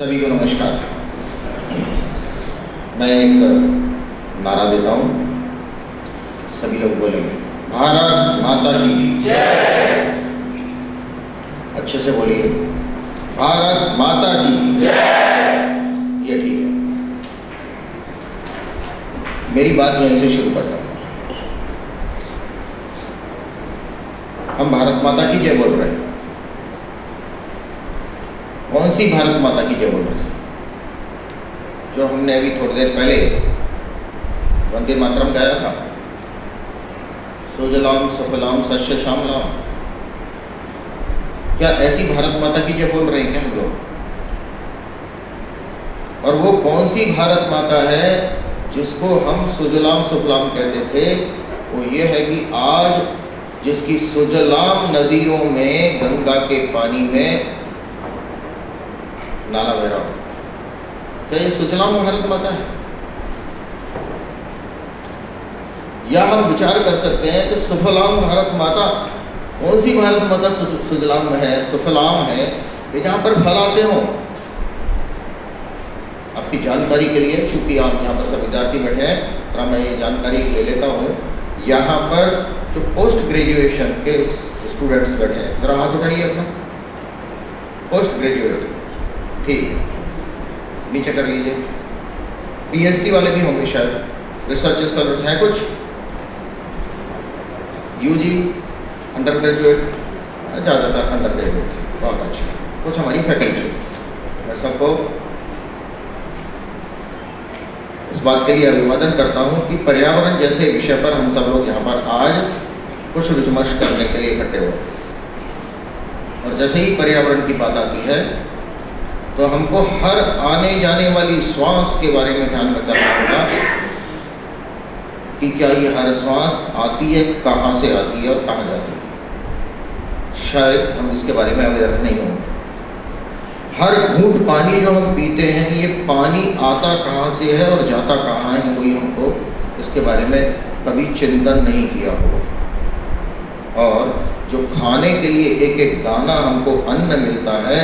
सभी को नमस्कार। मैं एक नारा देता हूँ। सभी लोग बोलेंगे, भारत माता की जय। अच्छे से बोलिए, भारत माता की जय। ये ठीक है। मेरी बात यहीं से शुरू करता हूँ। हम भारत माता की जय बोल रहे हैं। कौन सी भारत माता की जय बोल रहे जो हमने अभी थोड़ी देर पहले वंदे मातरम गाया था। सुजलाम, सुफलाम सस्य श्यामलाम क्या ऐसी भारत माता की जय बोल रहे हैं क्या हम लोग? और वो कौन सी भारत माता है जिसको हम सुजलाम, सुफलाम कहते थे? वो ये है कि आज जिसकी सुजलाम नदियों में, गंगा के पानी में रहा हो। क्या ये सुजलाम भारत माता है? या हम विचार कर सकते हैं कि सुफलाम भारत माता, कौन सी भारत माता सुजलाम है, सुफलाम है कि जहाँ पर फल आते हो। आपकी जानकारी के लिए, चूँकि आप यहाँ पर सब विद्यार्थी बैठे हैं तो मैं ये जानकारी ले लेता हूँ, यहाँ पर जो पोस्ट ग्रेजुएशन के स्टूडेंट्स बैठे हैं, जरा हाथ उठाइए अपना। पोस्ट ग्रेजुएट ठीक है। नीचे कर लीजिए। पीएचडी वाले भी होंगे शायद। रिसर्च स्कॉलर्स हैं कुछ? यूजी अंडर ग्रेजुएट ज़्यादातर अंडर ग्रेजुएट बहुत अच्छा। कुछ हमारी फैकल्टी मैं सबको इस बात के लिए अभिवादन करता हूँ कि पर्यावरण जैसे विषय पर हम सब लोग यहाँ पर आज कुछ विमर्श करने के लिए इकट्ठे हुए और जैसे ही पर्यावरण की बात आती है तो हमको हर आने जाने वाली श्वास के बारे में ध्यान करना होगा कि क्या ये हर श्वास आती है, कहाँ से आती है और कहाँ जाती है। शायद हम इसके बारे में अवगत नहीं होंगे। हर घूट पानी जो हम पीते हैं, ये पानी आता कहाँ से है और जाता कहाँ है कोई हमको इसके बारे में कभी चिंतन नहीं किया हो और जो खाने के लिए एक एक दाना हमको अन्न मिलता है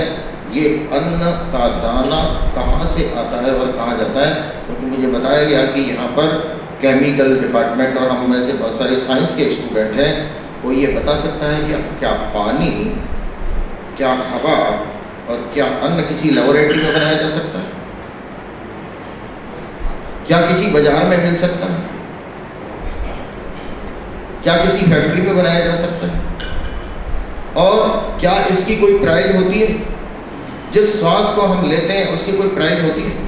ये अन्न का दाना कहाँ से आता है और कहाँ जाता है? क्योंकि तो मुझे बताया गया कि यहाँ पर केमिकल डिपार्टमेंट और हम में से बहुत सारे साइंस के स्टूडेंट हैं, वो ये बता सकता है कि क्या पानी, क्या हवा और क्या अन्न किसी लेबोरेटरी में बनाया जा सकता है? क्या किसी बाज़ार में मिल सकता है? क्या किसी फैक्ट्री में बनाया जा सकता है? और क्या इसकी कोई प्राइस होती है? जिस श्वास को हम लेते हैं, उसकी कोई प्राइस होती है।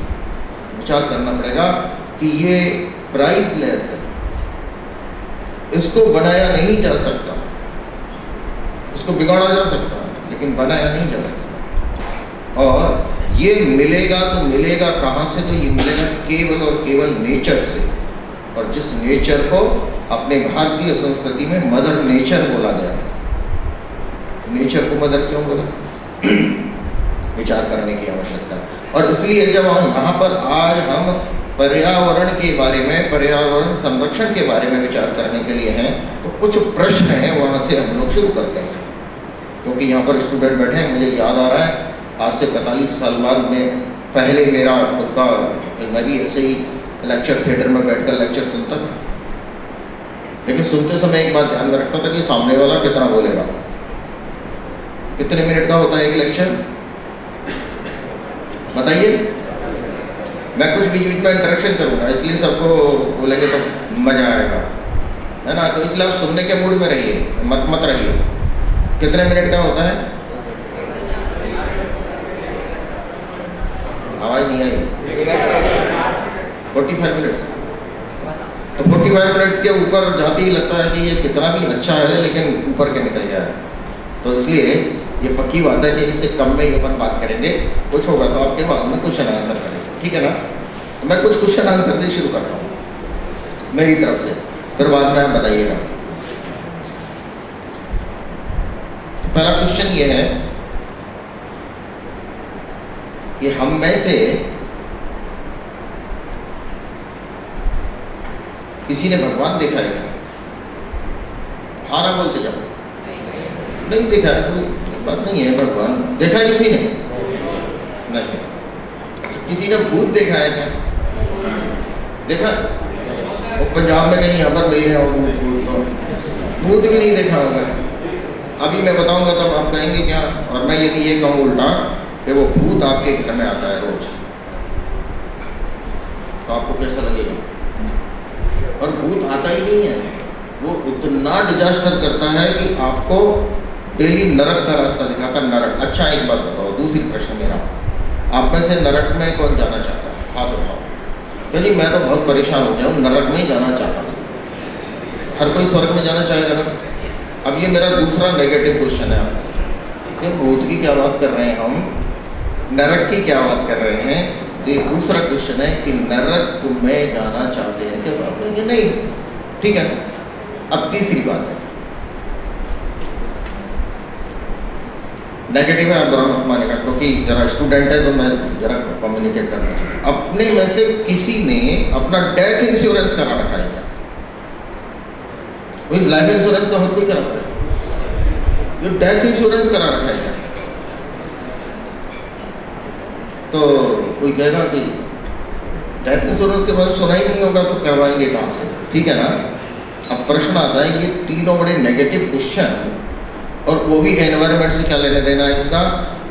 विचार करना पड़ेगा कि ये प्राइसलेस है। इसको बनाया नहीं जा सकता। इसको बिगाड़ा जा सकता लेकिन बनाया नहीं जा सकता। और ये मिलेगा तो मिलेगा कहाँ से? तो ये मिलेगा केवल और केवल नेचर से। और जिस नेचर को अपने भारतीय संस्कृति में मदर नेचर बोला गया है। नेचर को मदर क्यों बोला? विचार करने की आवश्यकता और इसलिए जब हम यहाँ पर आज हम पर्यावरण के बारे में, पर्यावरण संरक्षण के बारे में विचार करने के लिए हैं तो कुछ प्रश्न हैं वहाँ से हम लोग शुरू करते हैं। क्योंकि यहाँ पर स्टूडेंट बैठे हैं, मुझे याद आ रहा है, आज से पैंतालीस साल बाद में पहले मेरा खुद का मैं भी ऐसे ही लेक्चर थिएटर में बैठकर लेक्चर सुनता था। लेकिन सुनते समय एक बात ध्यान में रखता था कि सामने वाला कितना बोलेगा। कितने मिनट का होता है एक लेक्चर बताइए। मैं कुछ बीच बीच में इंटरेक्शन करूँगा, इसलिए सबको बोलेंगे तो मज़ा आएगा। है ना? तो इसलिए आप सुनने के मूड में रहिए, मत मत रहिए। कितने मिनट का होता है? आवाज़ नहीं आई। फोर्टी फाइव मिनट्स तो फोर्टी फाइव मिनट्स के ऊपर जाते ही लगता है कि ये कितना भी अच्छा है, लेकिन ऊपर के निकल गया है। तो इसलिए ये पक्की बात है कि इससे कम में ही अपन बात करेंगे। कुछ होगा तो आपके बाद में क्वेश्चन आंसर करेंगे। ठीक है ना? मैं कुछ क्वेश्चन आंसर से शुरू करता हूँ। मेरी तरफ़ से। फिर बाद में आप बताइएगा। तो पहला क्वेश्चन ये है कि हम में से किसी ने भगवान देखा है? क्या हाँ ना बोलते जाओ। नहीं देखा है कोई? बात नहीं है, भगवान। देखा किसी ने? नहीं। किसी ने भूत देखा है क्या? देखा? वो पंजाब में कहीं पर नहीं है भूत भूत तो भूत भी नहीं देखा होगा। अभी मैं बताऊँगा तब आप कहेंगे क्या? और मैं यदि ये कहूँ उल्टा कि वो भूत आपके घर में आता है रोज। तो आपको कैसा लगेगा? और भूत आता ही नहीं है। वो इतना डिजास्टर करता है कि आपको डेली नरक का रास्ता दिखाता नरक। अच्छा एक बात बताओ, दूसरी प्रश्न मेरा। आप में से नरक में कौन जाना चाहता है? हाथ उठाओ क्योंकि मैं तो बहुत परेशान हो गया हूँ, नरक में ही जाना चाहता हूँ। हर कोई स्वर्ग में जाना चाहेगा ना? अब ये मेरा दूसरा नेगेटिव क्वेश्चन है। आपसे भूत की क्या बात कर रहे हैं हम? नरक की क्या बात कर रहे हैं? तो ये दूसरा क्वेश्चन है कि नरक में जाना चाहते हैं क्या? आप नहीं। ठीक है? अब तीसरी बात है। नेगेटिव है, बुरा मत मानेगा क्योंकि जरा स्टूडेंट है तो मैं जरा कम्युनिकेट करना अपने में से किसी ने अपना डेथ इंश्योरेंस करा रखा है क्या? लाइफ इंश्योरेंस तो हर कोई करा है? जो डेथ इंश्योरेंस करा रखा है क्या? तो कोई कहेगा कि डेथ इंश्योरेंस के बारे में सुना ही नहीं होगा तो करवाएँगे कहाँ से? ठीक है ना? अब प्रश्न आता है ये तीनों बड़े नेगेटिव क्वेश्चन और वो भी एनवायरमेंट से क्या लेने देना है इसका?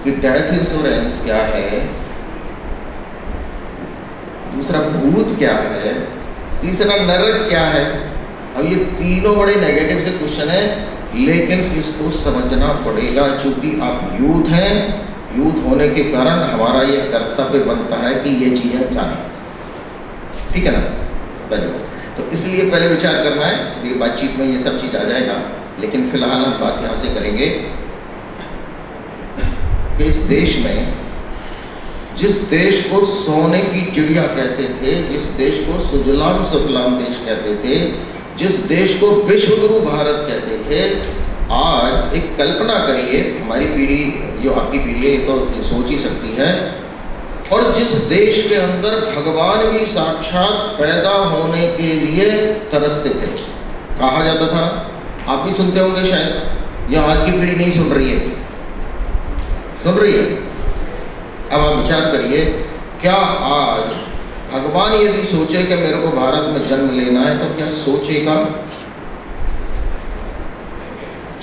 कि डेथ इंश्योरेंस क्या है? दूसरा भूत क्या है? तीसरा नरक क्या है? अब ये तीनों बड़े नेगेटिव से क्वेश्चन है, लेकिन इसको समझना पड़ेगा। चूँकि आप यूथ हैं यूथ होने के कारण हमारा ये कर्तव्य बनता है कि ये चीज़ें जाने। ठीक है ना? तो इसलिए पहले विचार करना है बातचीत में ये सब चीज़ आ जाएगा। लेकिन फ़िलहाल हम बात यहाँ से करेंगे। कि इस देश में, जिस देश को सोने की चिड़िया कहते थे, जिस देश को सुजलाम सुफलाम देश कहते थे, जिस देश को विश्व गुरु भारत कहते थे, आज एक कल्पना करिए, हमारी पीढ़ी, जो आपकी पीढ़ी है तो सोच ही सकती है, और जिस देश के अंदर भगवान भी साक्षात पैदा होने के लिए तरसते थे, कहा जाता था? आप भी सुनते होंगे शायद, या आज की पीढ़ी नहीं सुन रही है? सुन रही है? अब आप विचार करिए, क्या आज भगवान यदि सोचे कि मेरे को भारत में जन्म लेना है तो क्या सोचेगा?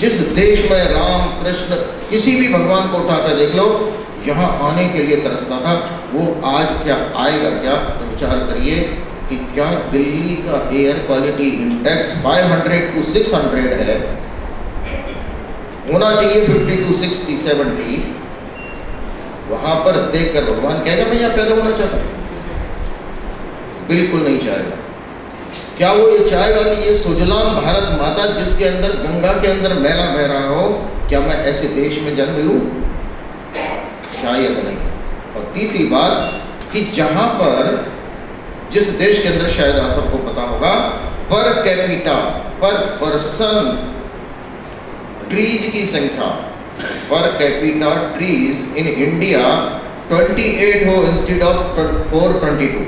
जिस देश में राम कृष्ण किसी भी भगवान को उठाकर देख लो, यहाँ आने के लिए तरसता था, वो आज क्या आएगा क्या? तो विचार करिए कि क्या दिल्ली का एयर क्वालिटी इंडेक्स 500 टू 600 है? होना चाहिए 50 टू 60 70 वहाँ पर देखकर भगवान कहेगा, मैं यहाँ पैदा होना चाहता बिल्कुल नहीं चाहेगा। क्या वो ये चाहेगा कि ये सुजलाम भारत माता जिसके अंदर, गंगा के अंदर मैला बह रहा हो, क्या मैं ऐसे देश में जन्म लू? शायद नहीं। और तीसरी बात कि जहाँ पर जिस देश के अंदर शायद आप सबको पता होगा, पर कैपिटा पर पर्सन ट्रीज की संख्या, per capita trees in India 28 हो instead of 422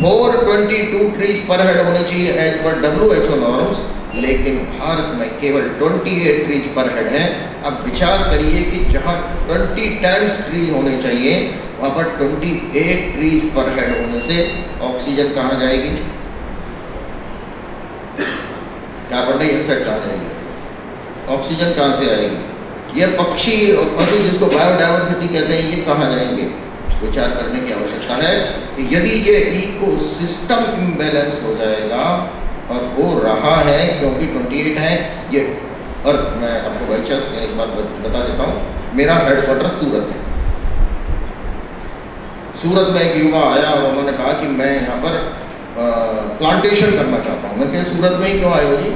422 trees per head होनी चाहिए as per W H O norms लेकिन भारत में केवल 28 ट्रीज पर हेड है। अब विचार करिए कि जहाँ 20 टाइम्स ट्री होने चाहिए, वहाँ पर 28 ट्रीज पर हेड होने से ऑक्सीजन कहाँ जाएगी? नहीं इंसेक्ट कहाँ जाएगी। ऑक्सीजन कहाँ से आएगी? ये पक्षी और पशु जिसको बायोडाइवर्सिटी कहते हैं, ये कहाँ जाएँगे? विचार करने की आवश्यकता है कि यदि ये इको सिस्टम इम्बेलेंस हो जाएगा और हो रहा है, क्योंकि 28 है, ये, और मैं आपको बाई चांस एक बात बता देता हूँ। मेरा हेडक्वार्टर सूरत है। सूरत में एक युवा आया और उन्होंने कहा कि मैं यहाँ पर प्लांटेशन करना चाहता हूँ। मैं क्या सूरत में ही क्यों आए हो जी?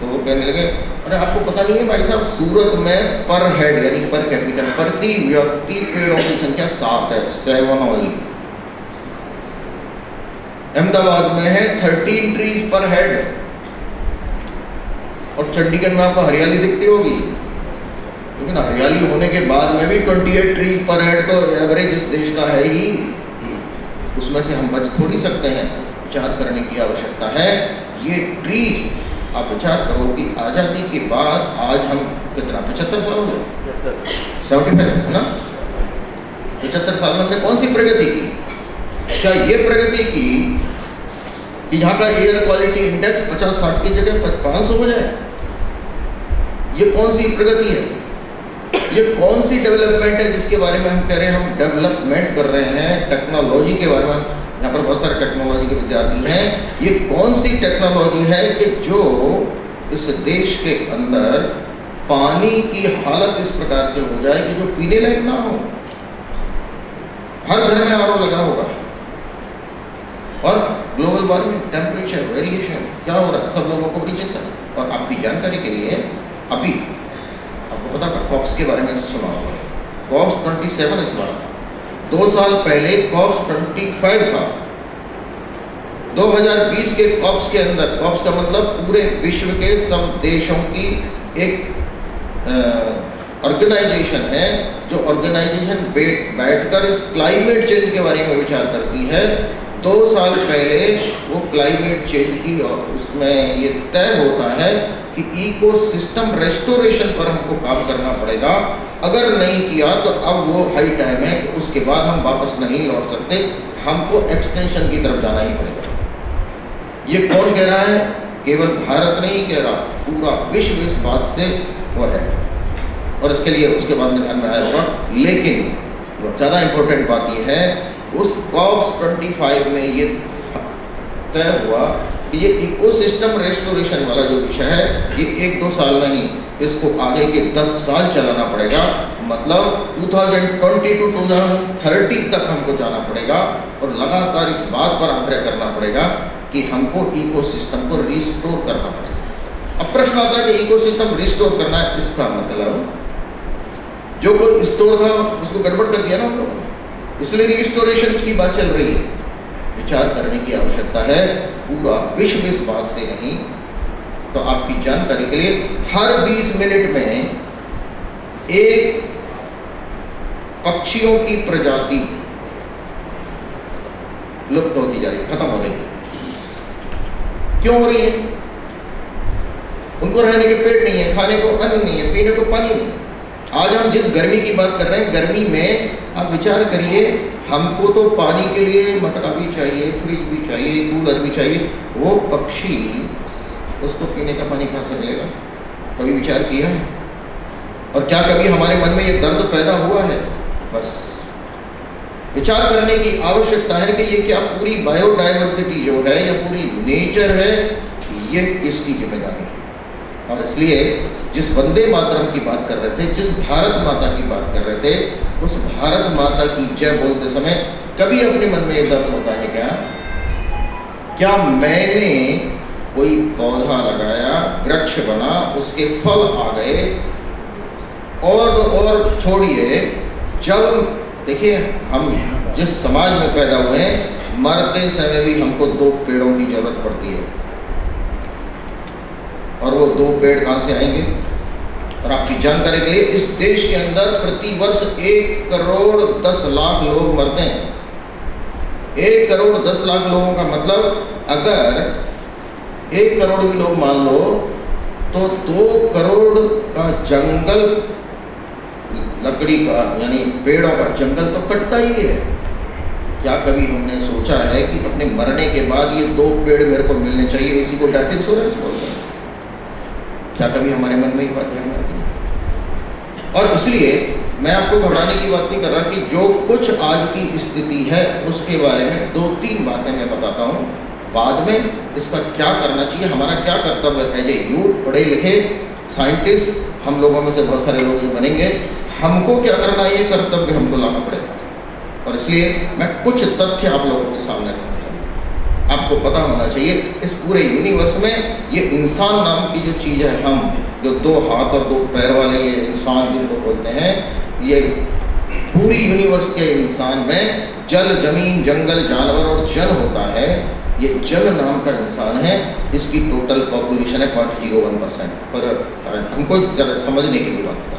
तो वो कहने लगे, अरे, आपको पता नहीं है भाई साहब, सूरत में पर हेड यानी पर कैपिटल प्रति व्यक्ति पेड़ों की संख्या सात है सेवन ओनली अहमदाबाद में है थर्टीन ट्रीज पर हेड और चंडीगढ़ में आपको हरियाली दिखती होगी। लेकिन हरियाली होने के बाद में भी 28 ट्री पर हेड तो एवरेज इस देश का है ही। उसमें से हम बच थोड़ी सकते हैं। विचार करने की आवश्यकता है। ये ट्री आप विचार करो कि आज़ादी के बाद आज हम कितना? पचहत्तर साल हो गए। सेवेंटी फाइव है ना? पचहत्तर साल में हमने कौन सी प्रगति की? क्या ये प्रगति की कि यहाँ का एयर क्वालिटी इंडेक्स पचास साठ की जगह पाँच हो जाए। ये कौन सी प्रगति है? ये कौन सी डेवलपमेंट है जिसके बारे में हम कह रहे हैं, हम डेवलपमेंट कर रहे हैं टेक्नोलॉजी के बारे में। यहाँ पर बहुत सारे टेक्नोलॉजी के विद्यार्थी हैं। ये कौन सी टेक्नोलॉजी है कि जो इस देश के अंदर पानी की हालत इस प्रकार से हो जाए कि जो पीने लायक ना हो? हर घर में आर लगा होगा। और ग्लोबल वार्मिंग टेम्परेचर वेरिएशन क्या हो रहा है? सब लोगों को बड़ी चिंता और आपकी जानकारी के लिए अभी आपको पता कॉप्स के बारे में सुना होगा। कॉप्स ट्वेंटी सेवन इस बार। दो साल पहले कॉप्स ट्वेंटी फाइव था 2020 के कॉप्स के अंदर कॉप्स का मतलब पूरे विश्व के सब देशों की एक ऑर्गेनाइजेशन है, जो ऑर्गेनाइजेशन बैठकर इस क्लाइमेट चेंज के बारे में विचार करती है। दो साल पहले वो क्लाइमेट चेंज की और उसमें ये तय होता है कि इको सिस्टम रेस्टोरेशन पर हमको काम करना पड़ेगा। अगर नहीं किया तो अब वो हाई टाइम है कि उसके बाद हम वापस नहीं लौट सकते। हमको एक्सटेंशन की तरफ़ जाना ही पड़ेगा। ये कौन कह रहा है? केवल भारत नहीं कह रहा, पूरा विश्व इस बात से वो है। और इसके लिए उसके बाद में ध्यान में आया होगा। लेकिन ज़्यादा इंपॉर्टेंट बात यह है उस कॉप्स 25 में ये तय हुआ कि ये इकोसिस्टम रेस्टोरेशन वाला जो विषय है, ये एक दो साल नहीं, इसको आगे के 10 साल चलाना पड़ेगा। मतलब 2020 टू 2030 तक हमको जाना पड़ेगा और लगातार इस बात पर आग्रह करना पड़ेगा कि हमको इकोसिस्टम को रिस्टोर करना पड़ेगा। अब प्रश्न आता है कि इकोसिस्टम रिस्टोर करना है, इसका मतलब जो कोई स्टोर था, उसको गड़बड़ कर दिया ना उन लोगों ने? इसलिए रिस्टोरेशन की बात चल रही है। विचार करने की आवश्यकता है। पूरा विश्व इस बात से नहीं तो आपकी जानकारी के लिए हर 20 मिनट में एक पक्षियों की प्रजाति लुप्त होती जा रही है, खत्म हो रही है। क्यों हो रही है? उनको रहने के पेट नहीं है, खाने को अन्न नहीं है, पीने को पानी नहीं आज हम जिस गर्मी की बात कर रहे हैं, गर्मी में आप विचार करिए, हमको तो पानी के लिए मटका भी चाहिए, फ्रिज भी चाहिए, कूलर भी चाहिए। वो पक्षी, उसको पीने का पानी कहाँ से मिलेगा? कभी विचार किया है? और क्या कभी हमारे मन में ये दर्द पैदा हुआ है? बस। विचार करने की आवश्यकता है कि ये क्या पूरी बायोडाइवर्सिटी जो है, या पूरी नेचर है, ये किसकी ज़िम्मेदारी है। और इसलिए जिस वंदे मातरम की बात कर रहे थे, जिस भारत माता की बात कर रहे थे, उस भारत माता की जय बोलते समय कभी अपने मन में ये दर्द होता है क्या? क्या मैंने कोई पौधा लगाया, वृक्ष बना, उसके फल आ गए? और और छोड़िए, जब देखिए, हम जिस समाज में पैदा हुए हैं, मरते समय भी हमको दो पेड़ों की ज़रूरत पड़ती है। और वो दो पेड़ कहाँ से आएँगे? और आपकी जानकारी के लिए इस देश के अंदर प्रति वर्ष एक करोड़ दस लाख लोग मरते हैं। एक करोड़ दस लाख लोगों का मतलब अगर एक करोड़ भी लोग मान लो तो दो करोड़ का जंगल, लकड़ी का, यानी पेड़ों का जंगल तो कटता ही है। क्या कभी हमने सोचा है कि अपने मरने के बाद ये दो पेड़ मेरे को मिलने चाहिए? इसी को डेथ इंश्योरेंस बोलते हैं। क्या कभी हमारे मन में ही बात ध्यान आती और इसलिए मैं आपको घबराने की बात नहीं कर रहा कि जो कुछ आज की स्थिति है, उसके बारे में दो तीन बातें मैं बताता हूँ। बाद में इसका क्या करना चाहिए, हमारा क्या कर्तव्य है, ये यूथ पढ़े लिखे साइंटिस्ट, हम लोगों में से बहुत सारे लोग जो बनेंगे, हमको क्या करना ये कर्तव्य हमको लाना पड़ेगा। और इसलिए मैं कुछ तथ्य आप लोगों के सामने रखूँ आपको पता होना चाहिए, इस पूरे यूनिवर्स में ये इंसान नाम की जो चीज़ है हम, जो दो हाथ और दो पैर वाले ये इंसान जिनको बोलते हैं, ये पूरी यूनिवर्स के इंसान में जल, ज़मीन, जंगल, जानवर और जल होता है, ये जल नाम का इंसान है, इसकी टोटल पॉपुलेशन है पॉइंट ज़ीरो वन परसेंट पर हमको समझने के लिए बात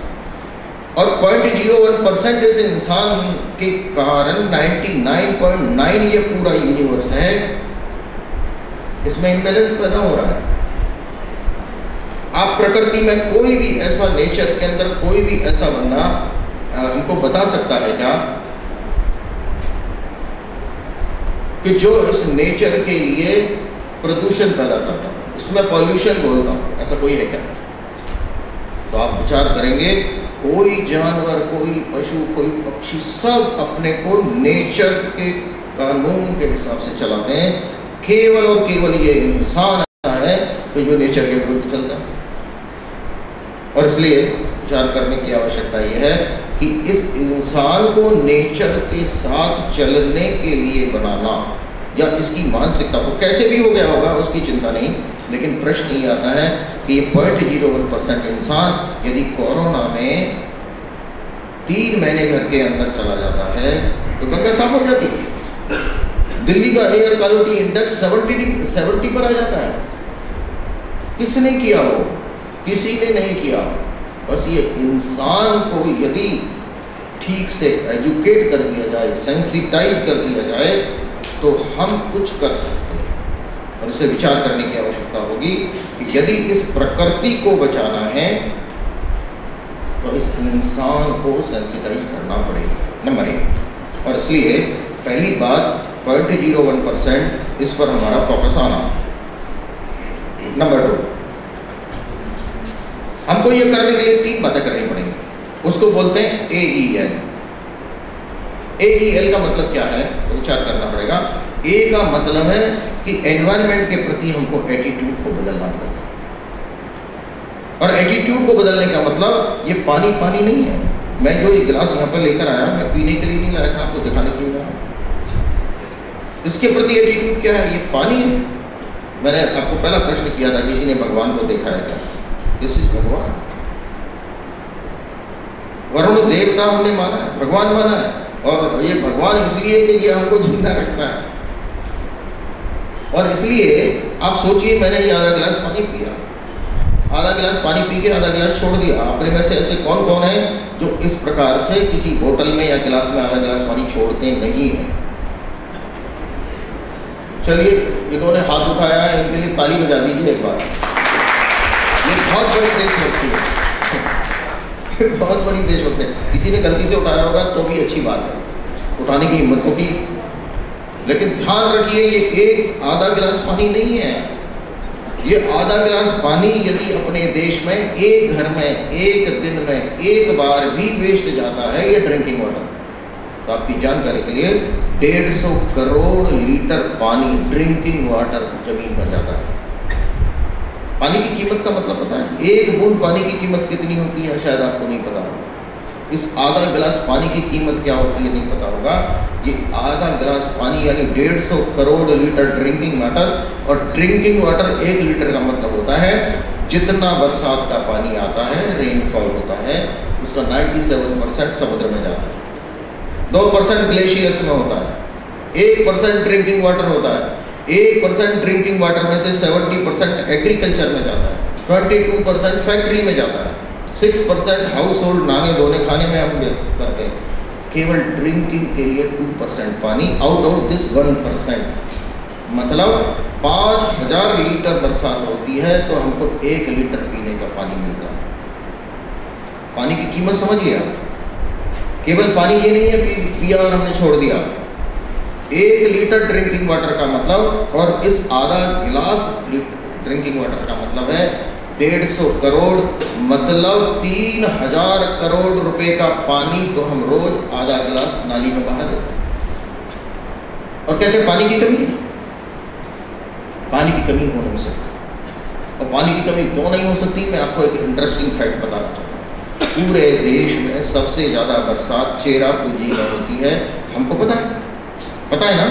और पॉइंट ज़ीरो वन परसेंट जैसे इंसान के कारण 99.9 ये पूरा यूनिवर्स है इसमें इम्बेलेंस पैदा हो रहा है। आप प्रकृति में कोई भी ऐसा नेचर के अंदर कोई भी ऐसा बंदा हमको बता सकता है क्या? कि जो इस नेचर के लिए प्रदूषण पैदा करता है। इसमें पॉल्यूशन बोलता हूँ, ऐसा कोई है क्या? तो आप विचार करेंगे, कोई जानवर, कोई पशु, कोई पक्षी सब अपने को नेचर के कानून के हिसाब से चलाते हैं। केवल और केवल ये इंसान है तो जो नेचर के विरुद्ध चलता है। और इसलिए विचार करने की आवश्यकता यह है कि इस इंसान को नेचर के साथ चलने के लिए बनाना या इसकी मानसिकता को कैसे भी हो गया होगा, उसकी चिंता नहीं। लेकिन प्रश्न ये आता है कि ये पॉइंट ज़ीरो वन परसेंट इंसान यदि कोरोना में तीन महीने घर के अंदर चला जाता है तो गंगा साफ़ हो जाती है? दिल्ली का air quality index seventy seventy पर आ जाता है। किसने किया हो किसी ने नहीं किया। बस ये इंसान को यदि ठीक से एजुकेट कर दिया जाए सेंसिटाइज कर दिया जाए तो हम कुछ कर सकते हैं। और इसे विचार करने की आवश्यकता होगी कि यदि इस प्रकृति को बचाना है तो इस इंसान को सेंसिटाइज करना पड़ेगा, नंबर एक। और इसलिए पहली बात पॉइंट ज़ीरो वन परसेंट, इस पर हमारा फोकस आना। नंबर टू हमको ये करने के लिए तीन बातें करनी पड़ेंगी। उसको बोलते हैं ए E L A E L का मतलब क्या है? तो विचार करना पड़ेगा। ए का मतलब है कि एनवायरमेंट के प्रति हमको एटीट्यूड को बदलना पड़ेगा। और एटीट्यूड को बदलने का मतलब ये पानी पानी नहीं है। मैं जो ये गिलास यहाँ पर लेकर आया, मैं पीने के लिए नहीं लाया था, आपको दिखाने के लिए लाया इसके प्रति एटीट्यूड क्या है? ये पानी है। मैंने आपको पहला प्रश्न किया था, किसी ने भगवान को देखा है क्या? दिस इज़ भगवान। वरुण देवता हमने माना है, भगवान माना है, और ये भगवान इसलिए कि ये हमको ज़िंदा रखता है। और इसलिए आप सोचिए, मैंने ये आधा गिलास पानी पिया। आधा गिलास पानी पी के आधा गिलास छोड़ दिया। अपने में से ऐसे कौन कौन है जो इस प्रकार से किसी बोतल में या गिलास में आधा गिलास पानी छोड़ते नहीं है? चलिए, इन्होंने हाथ उठाया है, इनके लिए ताली बजा दीजिए एक बार। ये बहुत बड़ी देशभक्ति है। बहुत बड़ी देशभक्ति है। किसी ने गलती से उठाया होगा तो भी अच्छी बात है। उठाने की हिम्मत होगी। लेकिन ध्यान रखिए, ये एक आधा गिलास पानी नहीं है। ये आधा गिलास पानी यदि अपने देश में, एक घर में, एक दिन में, एक बार भी वेस्ट जाता है, ये ड्रिंकिंग वाटर तो आपकी जानकारी के लिए डेढ़ सौ करोड़ लीटर पानी ड्रिंकिंग वाटर ज़मीन पर जाता है। पानी की कीमत का मतलब पता है? एक बूंद पानी की कीमत कितनी होती है? शायद आपको नहीं पता होगा। इस आधा गिलास पानी की कीमत क्या होती है नहीं पता होगा। ये आधा गिलास पानी यानी डेढ़ सौ करोड़ लीटर ड्रिंकिंग वाटर और ड्रिंकिंग वाटर एक लीटर का मतलब होता है जितना बरसात का पानी आता है रेनफॉल होता है, उसका 97 परसेंट समुद्र में जाता है। दो परसेंट ग्लेशियर्स में होता है। एक परसेंट ड्रिंकिंग वाटर होता है। एक परसेंट ड्रिंकिंग वाटर में से सेवेंटी परसेंट एग्रीकल्चर में जाता है। ट्वेंटी टू परसेंट फैक्ट्री में जाता है। सिक्स परसेंट हाउस होल्ड नाने धोने खाने में हम करते हैं। केवल ड्रिंकिंग के लिए टू परसेंट पानी out of this one percent मतलब पाँच हज़ार लीटर बरसात होती है तो हमको एक लीटर पीने का पानी मिलता है। पानी की कीमत समझिए आप? केवल पानी ये नहीं है पिया और हमने छोड़ दिया। एक लीटर ड्रिंकिंग वाटर का मतलब और इस आधा गिलास ड्रिंकिंग वाटर का मतलब है, डेढ़ सौ करोड़ मतलब तीन हज़ार करोड़ रुपए का पानी तो हम रोज आधा गिलास नाली में बहा देते हैं। और कहते हैं, पानी की कमी? पानी की कमी हो नहीं सकती। और पानी की कमी क्यों नहीं हो सकती? मैं आपको एक इंटरेस्टिंग फैक्ट बताना चाहता हूँ पूरे देश में सबसे ज़्यादा बरसात चेरा पूजी में होती है। हमको पता है? पता है ना?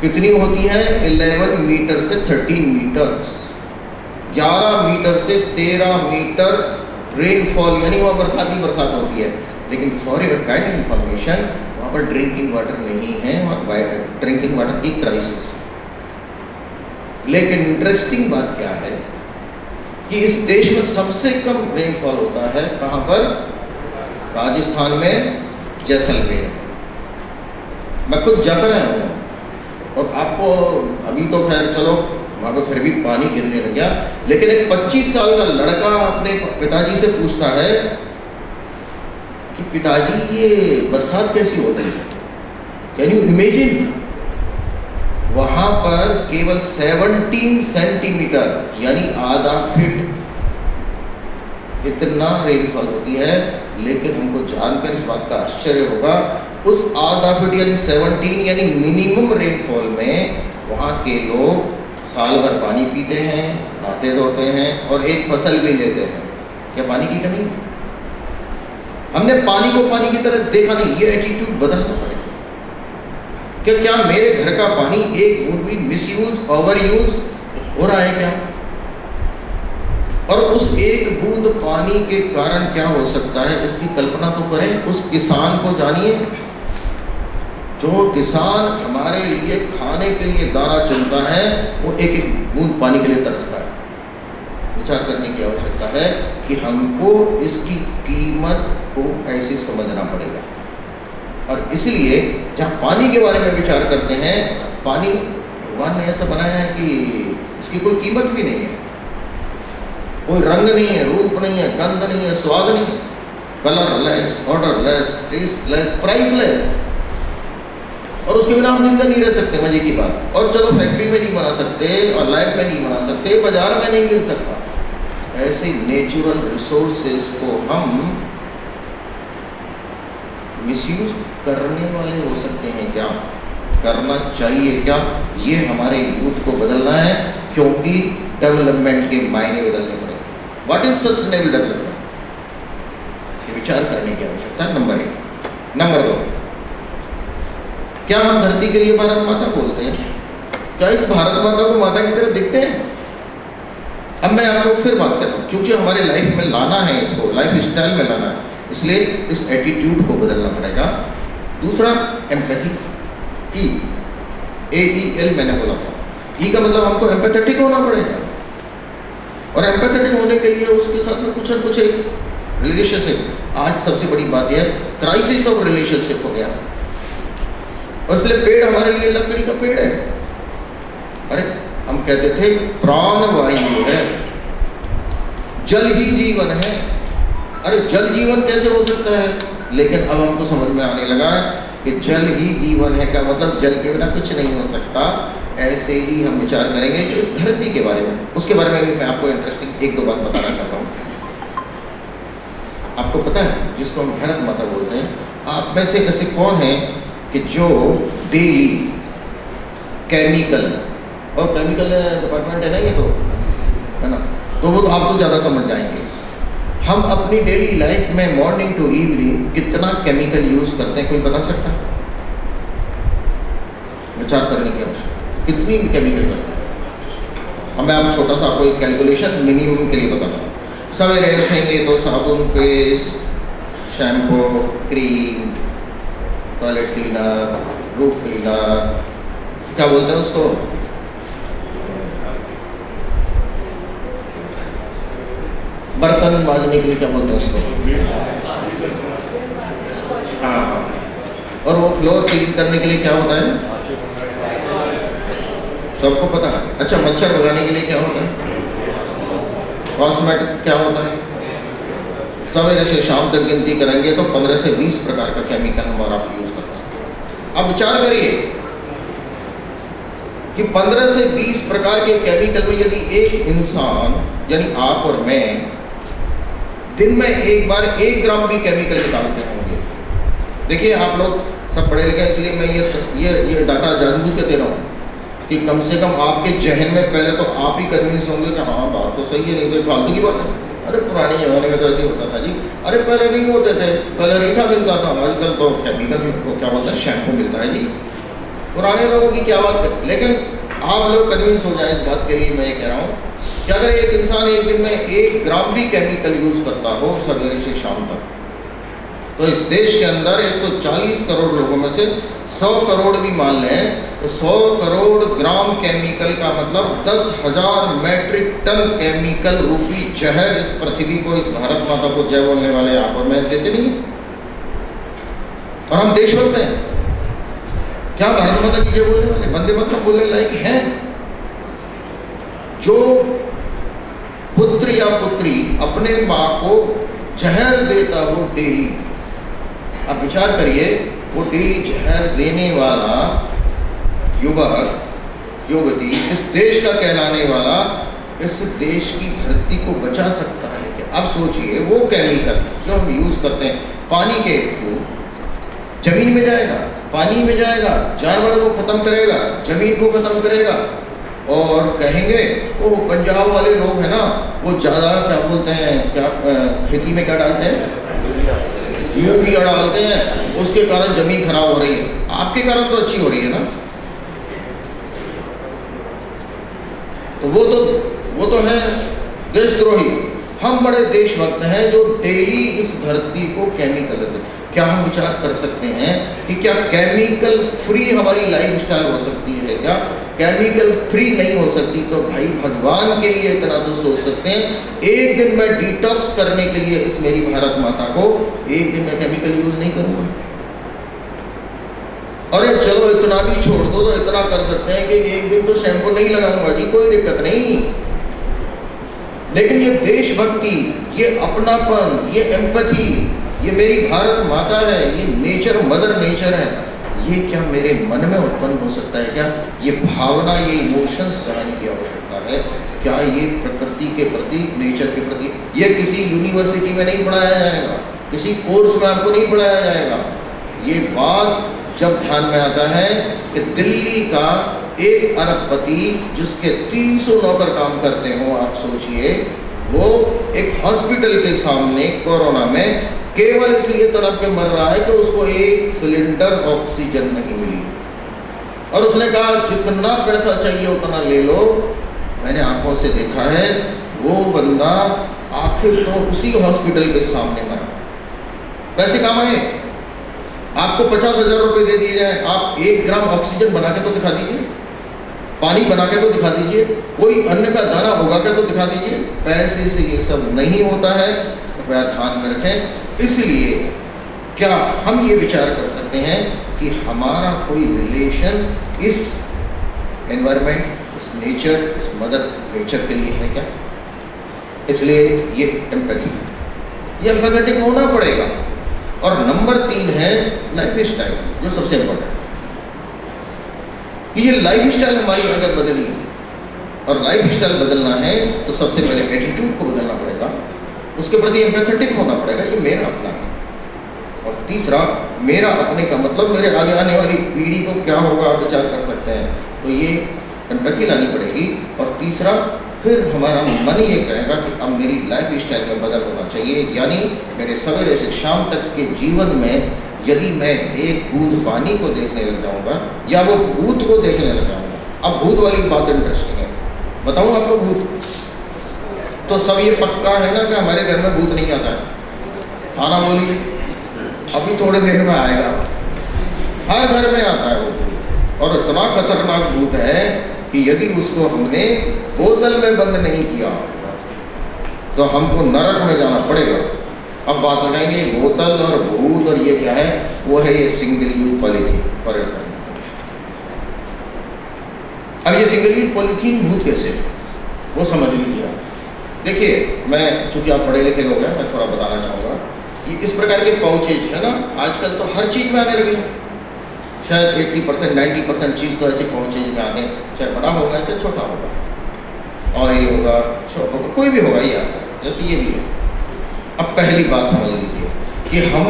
कितनी होती है? 11 मीटर से 13 मीटर 11 मीटर से 13 मीटर रेनफॉल यानी वहाँ बरसाती बरसात होती है। लेकिन फॉर योर काइंड इंफॉर्मेशन वहाँ पर ड्रिंकिंग वाटर नहीं है। ड्रिंकिंग वाटर की क्राइसिस लेकिन इंटरेस्टिंग बात क्या है? कि इस देश में सबसे कम रेनफॉल होता है कहाँ पर? राजस्थान में, जैसलमेर। मैं खुद जाकर रहा हूँ। और आपको, अभी तो खैर चलो, वहाँ पर फिर भी पानी गिरने लग गया। लेकिन एक 25 साल का लड़का अपने पिताजी से पूछता है कि पिताजी, ये बरसात कैसी होती है? कैन यू इमेजिन वहाँ पर केवल 17 सेंटीमीटर, यानी आधा फीट, इतना रेनफॉल होती है। लेकिन हमको जानकर इस बात का आश्चर्य होगा, उस आधा फीट, यानी 17 यानी मिनिमम रेनफॉल में वहाँ के लोग साल भर पानी पीते हैं, नहाते धोते हैं और एक फ़सल भी लेते हैं। क्या पानी की कमी? हमने पानी को पानी की तरह देखा नहीं, ये एटीट्यूड बदलना पड़ेगा। क्या क्या मेरे घर का पानी एक बूंद भी मिस यूज़ ओवर यूज़ हो रहा है क्या? और उस एक बूंद पानी के कारण क्या हो सकता है? इसकी कल्पना तो करें, उस किसान को जानिए, जो किसान हमारे लिए खाने के लिए दाना चुनता है, वो एक एक बूंद पानी के लिए तरसता है। विचार करने की आवश्यकता है कि हमको इसकी कीमत को ऐसे समझना पड़ेगा। और इसलिए जहाँ पानी के बारे में विचार करते हैं, पानी भगवान ने ऐसा बनाया है कि इसकी कोई कीमत भी नहीं है। कोई रंग नहीं है, रूप नहीं है, गंध नहीं है, स्वाद नहीं है। Colourless, odourless, tasteless, priceless. और उसके बिना हम ज़िंदा नहीं रह सकते, मज़े की बात। और चलो फैक्ट्री में नहीं बना सकते, और लाइफ में नहीं बना सकते, बाज़ार में नहीं मिल सकता। ऐसे नेचुरल रिसोर्सेस को हम मिसयूज करने वाले हो सकते हैं क्या? करना चाहिए क्या? ये हमारे यूथ को बदलना है, क्योंकि डेवलपमेंट के मायने बदलने व्हाट इज़ सस्टेनेबल डेवलपमेंट ये विचार करने की आवश्यकता नंबर एक। नंबर दो। क्या हम धरती के लिए भारत माता बोलते हैं? क्या इस भारत माता को माता की तरह देखते हैं? अब मैं आपको फिर बात करता हूँ, क्योंकि हमारे लाइफ में लाना है इसको लाइफ स्टाइल में लाना है। इसलिए इस एटीट्यूड को बदलना पड़ेगा। दूसरा एम्पैथी ई ए ई एल मैंने बोला था। ई e का मतलब हमको एम्पैथेटिक होना पड़ेगा। और एम्पैथेटिक होने के लिए उसके साथ में कुछ न कुछ एक रिलेशनशिप आज सबसे बड़ी बात यह क्राइसिस ऑफ़ रिलेशनशिप हो गया। और इसलिए पेड़ हमारे लिए लकड़ी का पेड़ है। अरे, हम कहते थे, प्राण वायु है। जल ही जीवन है। अरे जल जीवन कैसे हो सकता है? लेकिन अब हमको समझ में आने लगा है कि जल ही जीवन है का मतलब जल के बिना कुछ नहीं हो सकता। ऐसे ही हम विचार करेंगे कि इस धरती के बारे में। उसके बारे में भी मैं आपको इंटरेस्टिंग एक दो बात बताना चाहता हूँ। आपको पता है, जिसको हम भारत माता बोलते हैं, आप में से ऐसे कौन है कि जो डेली केमिकल और केमिकल डिपार्टमेंट है ना ये तो? है ना? तो वो तो आप तो ज़्यादा समझ जाएँगे। हम अपनी डेली लाइफ में मॉर्निंग टू इवनिंग कितना केमिकल यूज़ करते हैं, कोई बता सकता है? विचार करने की आवश्यकता। कितनी केमिकल करता है। अब मैं आप छोटा सा आपको एक कैलकुलेशन मिनिमम के लिए बताता हूँ। सवेरे उठेंगे तो साबुन paste shampoo cream toilet cleaner roof cleaner क्या बोलते हैं उसको? बर्तन मांजने के लिए क्या बोलते हैं उसको? हाँ। और वो फ्लोर क्लीन करने के लिए क्या होता है? सबको पता? है अच्छा मच्छर भगाने के लिए क्या होता है? कॉस्मेटिक क्या होता है? सवेरे से शाम तक गिनती करेंगे तो पंद्रह से बीस प्रकार का केमिकल हमारा आप यूज़ करते हैं। अब विचार करिए कि पंद्रह से बीस प्रकार के केमिकल में यदि एक इंसान, यानी आप और मैं दिन में एक बार एक ग्राम भी केमिकल निकालते होंगे। देखिए, आप लोग सब पढ़े लिखे इसलिए मैं ये ये ये डाटा जानबूझ के दे रहा हूँ कि कम से कम आपके जहन में पहले तो आप ही कन्विंस होंगे कि हाँ बात तो सही है, नहीं कोई फालतू की बात है। अरे, पुराने जमाने में तो ऐसे होता था जी। अरे, पहले नहीं होते थे। पहले रीठा मिलता था, आजकल तो केमिकल को क्या बोलते हैं शैम्पू मिलता है जी। पुराने लोगों की क्या बात है? लेकिन आप लोग कन्विंस हो जाए इस बात के लिए, मैं ये कह रहा हूँ कि अगर एक इंसान एक दिन में एक ग्राम भी केमिकल यूज़ करता हो, सवेरे से शाम तक तो इस देश के अंदर 140 करोड़ लोगों में से 100 करोड़ भी मान लें तो 100 करोड़ ग्राम केमिकल का मतलब दस हज़ार मैट्रिक टन केमिकल रूपी जहर इस पृथ्वी को, इस भारत माता को जय बोलने वाले आप और मैं देते नहीं और हम देशभक्त हैं। क्या भारत माता की जय बोलने वाले? बंदे मातरम बोलने लायक हैं। जो पुत्र या पुत्री अपने माँ को जहर देता हो डेली। आप विचार करिए, वो डेली जहर देने वाला युवक, युवती इस देश का कहलाने वाला, इस देश की धरती को बचा सकता है अब सोचिए, वो केमिकल जो हम यूज़ करते हैं, पानी के थ्रू ज़मीन में जाएगा, पानी में जाएगा, जानवर को खत्म करेगा, ज़मीन को खत्म करेगा और कहेंगे वो पंजाब वाले लोग हैं ना वो ज़्यादा क्या बोलते हैं क्या खेती में क्या डालते हैं? यूरिया डालते हैं उसके कारण ज़मीन खराब हो रही है। आपके कारण तो अच्छी हो रही है ना? तो वो तो वो तो है देशद्रोही। हम बड़े देशभक्त हैं जो डेली इस धरती को केमिकल क्या हम विचार कर सकते हैं कि क्या केमिकल फ्री हमारी लाइफ स्टाइल हो सकती है क्या? केमिकल फ्री नहीं हो सकती तो भाई भगवान के लिए इतना तो सोच सकते हैं। एक दिन मैं डिटॉक्स करने के लिए इस मेरी भारत माता को एक दिन मैं केमिकल यूज़ नहीं करूँगा। अरे चलो, इतना भी छोड़ दो तो इतना कर सकते हैं कि एक दिन तो शैम्पू नहीं लगाऊँगा जी, कोई दिक्कत नहीं। लेकिन ये देशभक्ति, ये अपनापन, ये एम्पथी ये मेरी भारत माता है, ये नेचर मदर नेचर है। ये क्या मेरे मन में उत्पन्न हो सकता है क्या? ये भावना, ये इमोशंस जगाने की आवश्यकता है। क्या ये प्रकृति के प्रति नेचर के प्रति? ये किसी यूनिवर्सिटी में नहीं पढ़ाया जाएगा। किसी कोर्स में आपको नहीं पढ़ाया जाएगा। ये बात जब ध्यान में आता है कि दिल्ली का एक अरबपति, जिसके 300 नौकर काम करते हो, आप सोचिए वो एक हॉस्पिटल के सामने कोरोना में केवल इसलिए तड़प के मर रहा है कि उसको एक सिलेंडर ऑक्सीजन नहीं मिली। और उसने कहा, जितना पैसा चाहिए, उतना ले लो। मैंने आँखों से देखा है, वो बंदा आखिर तो उसी हॉस्पिटल के सामने मरा। पैसे काम आए आपको पचास हज़ार रुपए दे दिए जाए। आप एक ग्राम ऑक्सीजन बना के तो दिखा दीजिए। पानी बना के तो दिखा दीजिए, कोई अन्न का दाना होगा के तो दिखा दीजिए, पैसे से ये सब नहीं होता है, कृपया ध्यान में रखें। इसलिए क्या हम ये विचार कर सकते हैं कि हमारा कोई रिलेशन इस एनवायरमेंट इस नेचर इस मदर नेचर के लिए है क्या? इसलिए ये एम्पैथी ये एम्पैथेटिक होना पड़ेगा। और नंबर तीन है लाइफ स्टाइल जो सबसे इंपॉर्टेंट ये लाइफ स्टाइल हमारी अगर बदली है। और लाइफ स्टाइल बदलना है तो सबसे पहले एटीट्यूड को बदलना पड़ेगा। उसके प्रति एम्पैथेटिक होना पड़ेगा, ये मेरा अपना है। और तीसरा, मेरा अपने का मतलब मेरे आगे आने वाली पीढ़ी को क्या होगा आप विचार कर सकते हैं। तो ये एम्पैथी लानी पड़ेगी। और तीसरा, फिर हमारा मन ये कहेगा कि अब मेरी लाइफ स्टाइल में बदल होना चाहिए। यानी मेरे सवेरे से शाम तक के जीवन में यदि मैं एक बूंद पानी को देखने लग जाऊँगा, या वो भूत को देखने लग जाऊँगा, अब भूत वाली बात इंटरेस्टिंग है। बताऊँ आपको भूत? तो सब ये पक्का है ना कि हमारे घर में भूत नहीं आता है? हाँ बोलिए। अभी थोड़ी देर में आएगा। हर घर में आता है वो भूत। और इतना खतरनाक भूत है कि यदि उसको हमने बोतल में बंद नहीं किया तो हमको नरक में जाना पड़ेगा। अब बात उठाएँगे बोतल और भूत और ये क्या है? वो है ये सिंगल यूज़ पॉलिथीन पर्यटन अब ये सिंगल यूज़ पॉलिथीन भूत कैसे वो समझ लीजिए देखिए, मैं चूँकि आप पढ़े लिखे लोग हैं, मैं थोड़ा बताना चाहूँगा कि इस प्रकार के पाउचेज, है ना, आजकल तो हर चीज़ में आने लगे शायद 80 परसेंट नाइन्टी परसेंट चीज़ तो ऐसे पाउचेज में आने, चाहे बड़ा होगा, चाहे छोटा होगा। ऑयल होगा, कोई भी होगा, ये आता है। जैसे ये भी है। अब पहली बात समझ लीजिए कि हम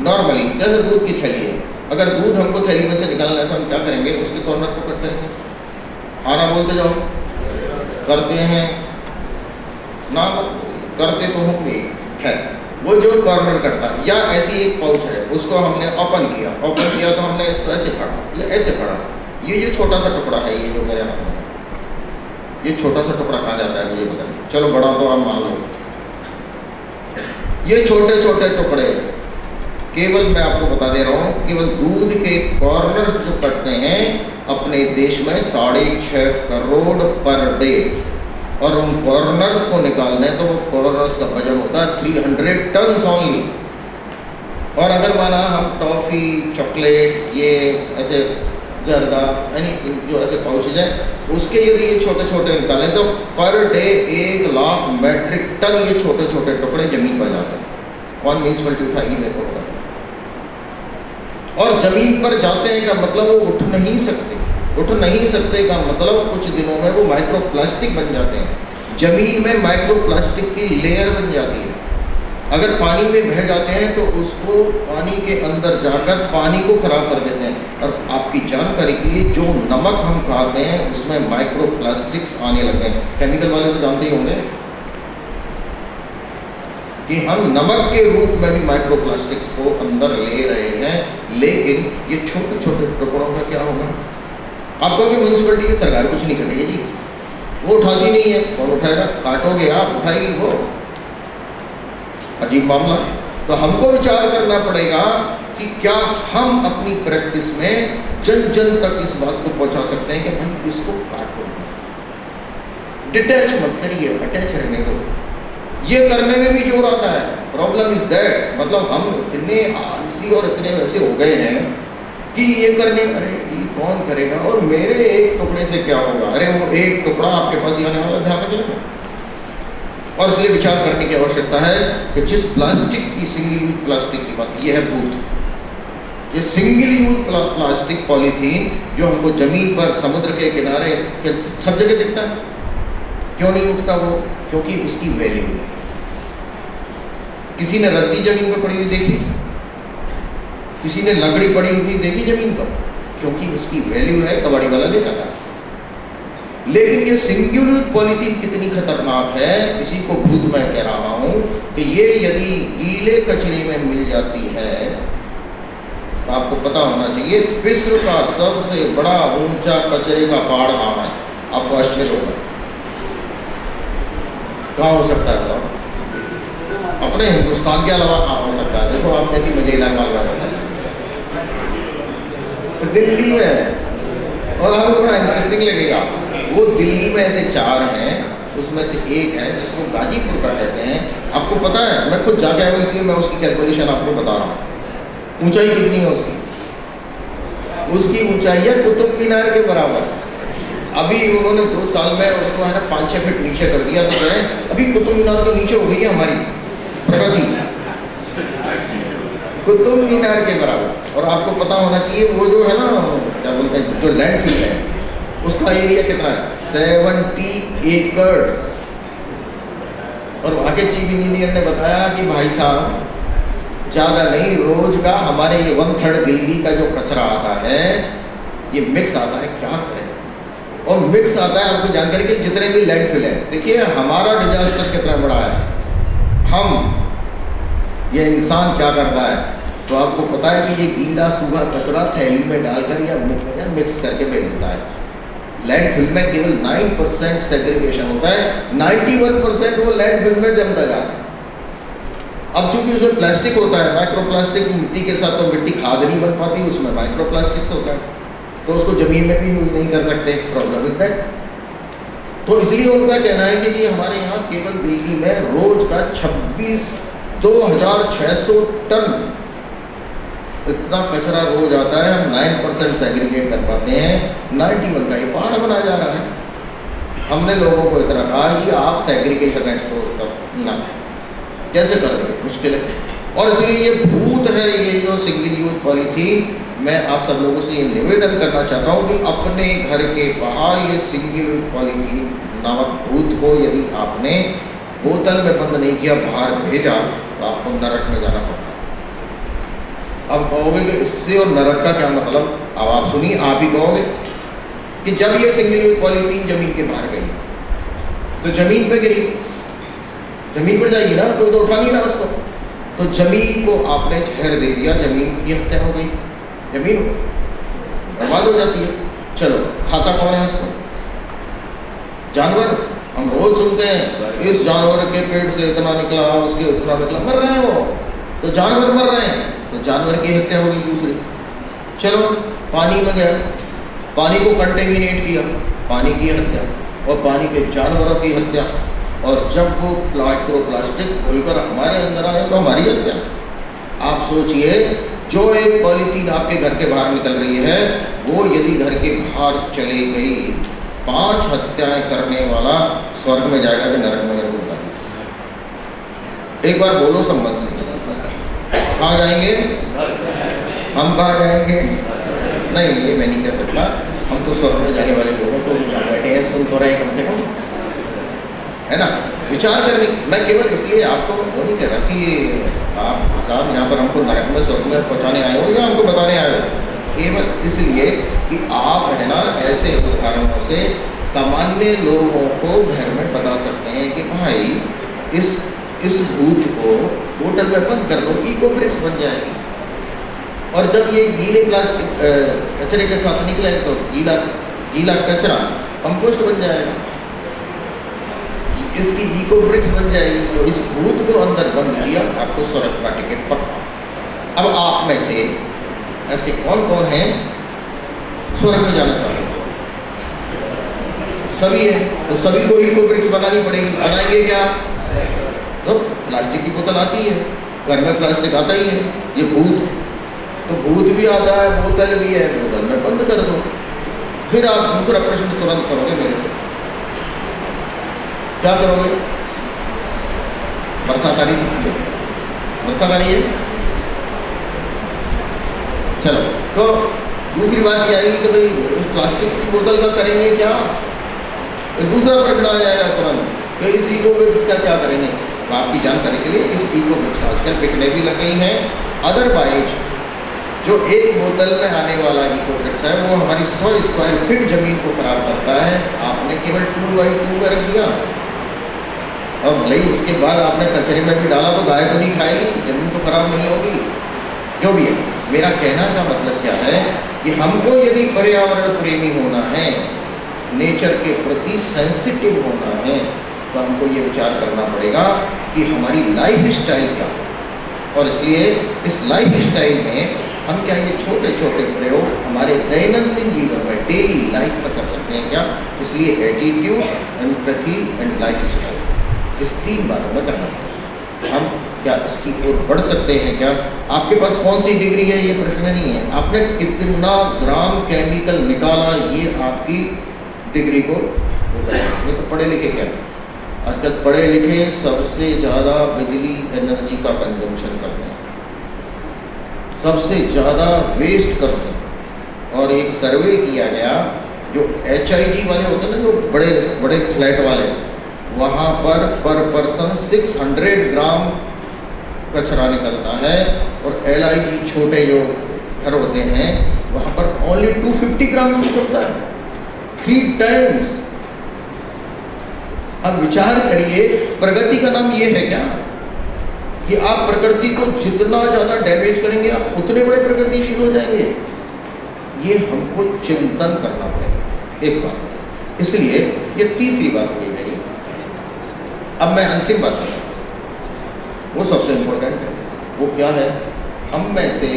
नॉर्मली जैसे दूध की थैली है, अगर दूध हमको थैली में से निकालना है तो हम क्या करेंगे? उसके कॉर्नर को करते हैं। खाना बोलते जाओ। करते हैं। ना करते तो होंगे। खैर, वो जो कॉर्नर कटता है या ऐसी एक पाउच है, उसको हमने ओपन किया। ओपन किया तो हमने इसको ऐसे फाड़ा या ऐसे फाड़ा ये जो छोटा सा टुकड़ा है, ये जो मेरे हाथ में है, ये छोटा सा टुकड़ा कहा जाता है मुझे बताइए? चलो, बड़ा तो आप मान लो। ये छोटे छोटे टुकड़े। केवल मैं आपको बता दे रहा हूँ, केवल दूध के कॉर्नर्स जो कटते हैं, अपने देश में साढ़े छह करोड़ पर डे। और उन कॉर्नर्स को निकाल दें तो वो कॉर्नर्स का वज़न होता है थ्री हंड्रेड टन ओनली और अगर माना हम टॉफ़ी चॉकलेट ये ऐसे जर्दा यानी जो ऐसे पाउचेज हैं, उसके यदि ये छोटे छोटे निकालें तो पर डे एक लाख मैट्रिक टन ये छोटे छोटे टुकड़े ज़मीन पर जाते हैं। कौन म्यूनसिपलिटी उठाएगी मेरे को और ज़मीन पर जाते हैं का मतलब वो उठ नहीं सकते। उठ नहीं सकते का मतलब कुछ दिनों में वो माइक्रो प्लास्टिक बन जाते हैं। ज़मीन में माइक्रो प्लास्टिक की लेयर बन जाती है। अगर पानी में बह जाते हैं तो उसको पानी के अंदर जाकर पानी को खराब कर देते हैं। और आपकी जानकारी के लिए जो नमक हम खाते हैं, उसमें माइक्रो प्लास्टिक्स आने लगे हैं केमिकल वाले तो जानते ही होंगे कि हम नमक के रूप में भी माइक्रो प्लास्टिक्स को अंदर ले रहे हैं। लेकिन ये छोटे छोटे टुकड़ों का क्या होगा? आपको भी म्यूनसिपलिटी की सरकार कुछ नहीं कर रही है जी। वो उठाती नहीं है, कौन उठाएगा? काटोगे आप, उठाएगी वो। अजीब मामला तो हमको विचार करना पड़ेगा कि क्या हम अपनी प्रैक्टिस में जन जन तक इस बात को पहुँचा सकते हैं कि भाई इसको काटो डिटैच मत करिए अटैच रहने दो। ये करने में भी ज़ोर आता है। प्रॉब्लम इज़ दैट मतलब हम इतने आलसी और इतने वैसे हो गए हैं कि ये करने, अरे ये कौन करेगा? और मेरे एक टुकड़े से क्या होगा? अरे वो एक टुकड़ा आपके पास ही आने वाला ध्यान रखिएगा। और इसलिए विचार करने की आवश्यकता है कि जिस प्लास्टिक की सिंगल यूज़ प्लास्टिक की बात यह है भूत। ये सिंगल यूज़ प्लास्टिक पॉलीथीन जो हमको ज़मीन पर, समुद्र के किनारे, के सब जगह दिखता है। क्यों नहीं उठता वो? क्योंकि उसकी वैल्यू है। किसी ने रद्दी ज़मीन पर पड़ी हुई देखी? किसी ने लकड़ी पड़ी हुई देखी ज़मीन पर? क्योंकि उसकी वैल्यू है, कबाड़ी वाला ले जाता लेकिन ये सिंगुलर पॉलिथीन कितनी खतरनाक है, इसी को भूत मैं कह रहा हूँ कि ये यदि गीले कचरे में मिल जाती है तो आपको पता होना चाहिए, विश्व का सबसे बड़ा ऊँचा कचरे का पहाड़ कहाँ है? आपको आश्चर्य होगा। कहा हो सकता है अपने हिंदुस्तान के अलावा कहाँ हो सकता है? देखो, आप कैसी मज़ेदार बात बात तो दिल्ली में। और आपको बड़ा इंटरेस्टिंग लगेगा। वो दिल्ली में ऐसे चार हैं, उसमें से एक है, जिसको गाजीपुर का कहते हैं। आपको पता है, मैं खुद जाके आया इसलिए मैं उसकी कैलकुलेशन आपको बता रहा हूँ। ऊंचाई कितनी है उसकी? उसकी ऊंचाई है कुतुब मीनार के बराबर। अभी उन्होंने दो साल में उसको है ना पाँच छः फीट नीचे कर दिया तो करें अभी कुतुब मीनार के नीचे हो गई है हमारी। प्रगति। कुतुब मीनार के बराबर। और आपको पता होना चाहिए, वो जो है ना, क्या बोलते हैं, जो लैंड फिल है, उसका एरिया कितना है? सेवेंटी एकड़ और वहाँ के चीफ इंजीनियर ने बताया कि भाई साहब, ज़्यादा नहीं, रोज का हमारे ये वन थर्ड दिल्ली का जो कचरा आता है, ये मिक्स आता है, क्या करें? और मिक्स आता है, आपको जानकारी के जितने भी लैंडफिल है। देखिए, हमारा डिजास्टर कितना बड़ा है। हम, ये इंसान क्या करता है? तो आपको पता है कि ये गीला सूखा कचरा थैली में डालकर या मिक्स करके भेज देता है। लैंड फिल में केवल 9 परसेंट सेग्रीगेशन होता है। 91 परसेंट वो लैंड फिल में जमता जाता है। अब चूँकि उसमें प्लास्टिक होता है माइक्रो प्लास्टिक मिट्टी के साथ तो मिट्टी खाद नहीं बन पाती, उसमें माइक्रो प्लास्टिक्स होता है। तो उसको ज़मीन में भी यूज़ नहीं कर सकते। प्रॉब्लम इज़ दैट तो इसलिए उनका कहना है कि हमारे यहाँ केवल दिल्ली में रोज का 26 2600 टन इतना कचरा रोज जाता है, हम नाइन परसेंट सेग्रीगेट कर पाते हैं। नाइन्टी वन का ये पहाड़ बना जा रहा है। हमने लोगों को इतना कहा कि आप सेग्रीगेशन एट सोर्स का ना। कैसे कर देंगे मुश्किल है। और इसलिए ये भूत है, ये जो सिंगल यूज़ पॉलीथीन मैं आप सब लोगों से ये निवेदन करना चाहता हूँ कि अपने घर के बाहर ये सिंगल यूज़ पॉलीथीन नामक भूत को यदि आपने बोतल में बंद नहीं किया, बाहर भेजा तो आपको नरक में जाना पड़ता। अब कहोगे कि इससे और नरक का क्या मतलब? अब आप सुनिए, आप ही कहोगे कि जब ये सिंगल यूज़ पॉलीथीन ज़मीन के बाहर गई तो ज़मीन पे गिरी। ज़मीन पर जाएगी ना कोई तो उठा नहीं ना उसको। तो ज़मीन को आपने जहर दे दिया, ज़मीन की हत्या हो गई। ज़मीन बर्बाद हो जाती है। चलो, खाता कौन है उसको? जानवर। हम रोज सुनते हैं, इस जानवर के पेट से इतना निकला, उसके इतना निकला, मर रहे हैं वो। तो जानवर मर रहे हैं। तो जानवर की हत्या होगी दूसरी। चलो, पानी में गया। पानी को कंटेमिनेट किया। पानी की हत्या। और पानी के जानवरों की हत्या। और जब वो माइक्रो प्लास्टिक खुलकर हमारे अंदर आए तो हमारी हत्या। आप सोचिए, जो एक पॉलिथीन आपके घर के बाहर निकल रही है, वो यदि घर के बाहर चली गई, पाँच हत्याएँ करने वाला स्वर्ग में जाएगा कि नरक में होगा एक बार बोलो संबंध कहाँ जाएँगे? हम कहाँ जाएँगे? नहीं, ये मैं नहीं कह सकता। हम तो स्वर्ग में जाने वाले लोगों को यहाँ बैठे हैं, सुन तो रहे कम से कम। है ना? विचार करने मैं केवल इसलिए आपको वो नहीं कह रहा कि आप साहब यहाँ पर हमको नरक में, स्वर्ग में पहुँचाने आए हो या हमको बताने आए हो। केवल इसलिए कि आप, है ना, ऐसे उदाहरणों से सामान्य लोगों को घर में बता सकते हैं कि, भाई, इस इस भूत को होटल में बंद कर दो इको ब्रिक्स बन जाएगी और जब ये गीले प्लास्टिक कचरे के साथ निकले तो गीला गीला कचरा कंपोस्ट बन जाएगा। इसकी इको ब्रिक्स बन जाएगी। तो इस भूत को अंदर बंद किया, आपको स्वर्ग का टिकट पक्का। अब आप में से ऐसे कौन कौन है? स्वर्ग में जाना चाहते सभी है तो सभी को इको ब्रिक्स बनानी पड़ेगी। बनाएँगे क्या? तो प्लास्टिक की बोतल आती है, घर में प्लास्टिक आता ही है, ये भूत। तो भूत भी आता है, बोतल भी है, बोतल में बंद कर दो। फिर आप दूसरा प्रश्न तुरंत करोगे मेरे से। क्या करोगे? बरसात आ रही दिखती है। बरसात आ रही है? चलो तो दूसरी बात यह आएगी कि भाई प्लास्टिक की बोतल का करेंगे क्या? दूसरा प्रश्न आ जाएगा तुरंत इस ईको ब्रिक्स का क्या करेंगे? आपकी जानकारी के लिए इस ईको ब्रिक्स आजकल बिकने भी लग गई हैं। अदरवाइज़ जो एक बोतल में आने वाला ईको ब्रिक्स है, वो हमारी सौ स्क्वायर फीट ज़मीन को खराब करता है। आपने केवल टू बाई टू का रख दिया। और भले ही उसके बाद आपने कचरे में भी डाला तो गाय तो नहीं खाएगी, ज़मीन तो खराब नहीं होगी। जो भी है, मेरा कहना का मतलब क्या है कि हमको यदि पर्यावरण प्रेमी होना है नेचर के प्रति सेंसिटिव होना है तो हमको ये विचार करना पड़ेगा कि हमारी लाइफ स्टाइल क्या और इसलिए इस लाइफ स्टाइल में हम क्या ये छोटे छोटे प्रयोग हमारे दैनंदिन जीवन में डेली लाइफ में कर सकते हैं क्या? इसलिए attitude empathy and lifestyle इस तीन बातों में करना पड़ेगा। हम क्या इसकी ओर बढ़ सकते हैं क्या? आपके पास कौन सी डिग्री है? ये प्रश्न नहीं है। आपने कितना ग्राम केमिकल निकाला? ये आपकी डिग्री को ये तो पढ़े लिखे क्या आजकल पढ़े लिखे सबसे ज़्यादा बिजली एनर्जी का कंजम्पशन करते हैं। सबसे ज़्यादा वेस्ट करते हैं। और एक सर्वे किया गया, जो एचआईजी वाले होते ना, जो बड़े बड़े फ्लैट वाले, वहाँ पर पर पर्सन 600 ग्राम कचरा निकलता है और एलआईजी छोटे जो घर होते हैं, वहाँ पर ओनली 250 ग्राम यूज़ निकलता है। थ्री टाइम्स अब विचार करिए प्रगति का नाम ये है क्या? कि आप प्रकृति को जितना ज़्यादा डैमेज करेंगे आप उतने बड़े प्रगतिशील हो जाएँगे। ये हमको चिंतन करना पड़ेगा एक बात। इसलिए ये तीसरी बात हुई मेरी। अब मैं अंतिम बात वो सबसे इंपॉर्टेंट है। वो क्या है? हम में से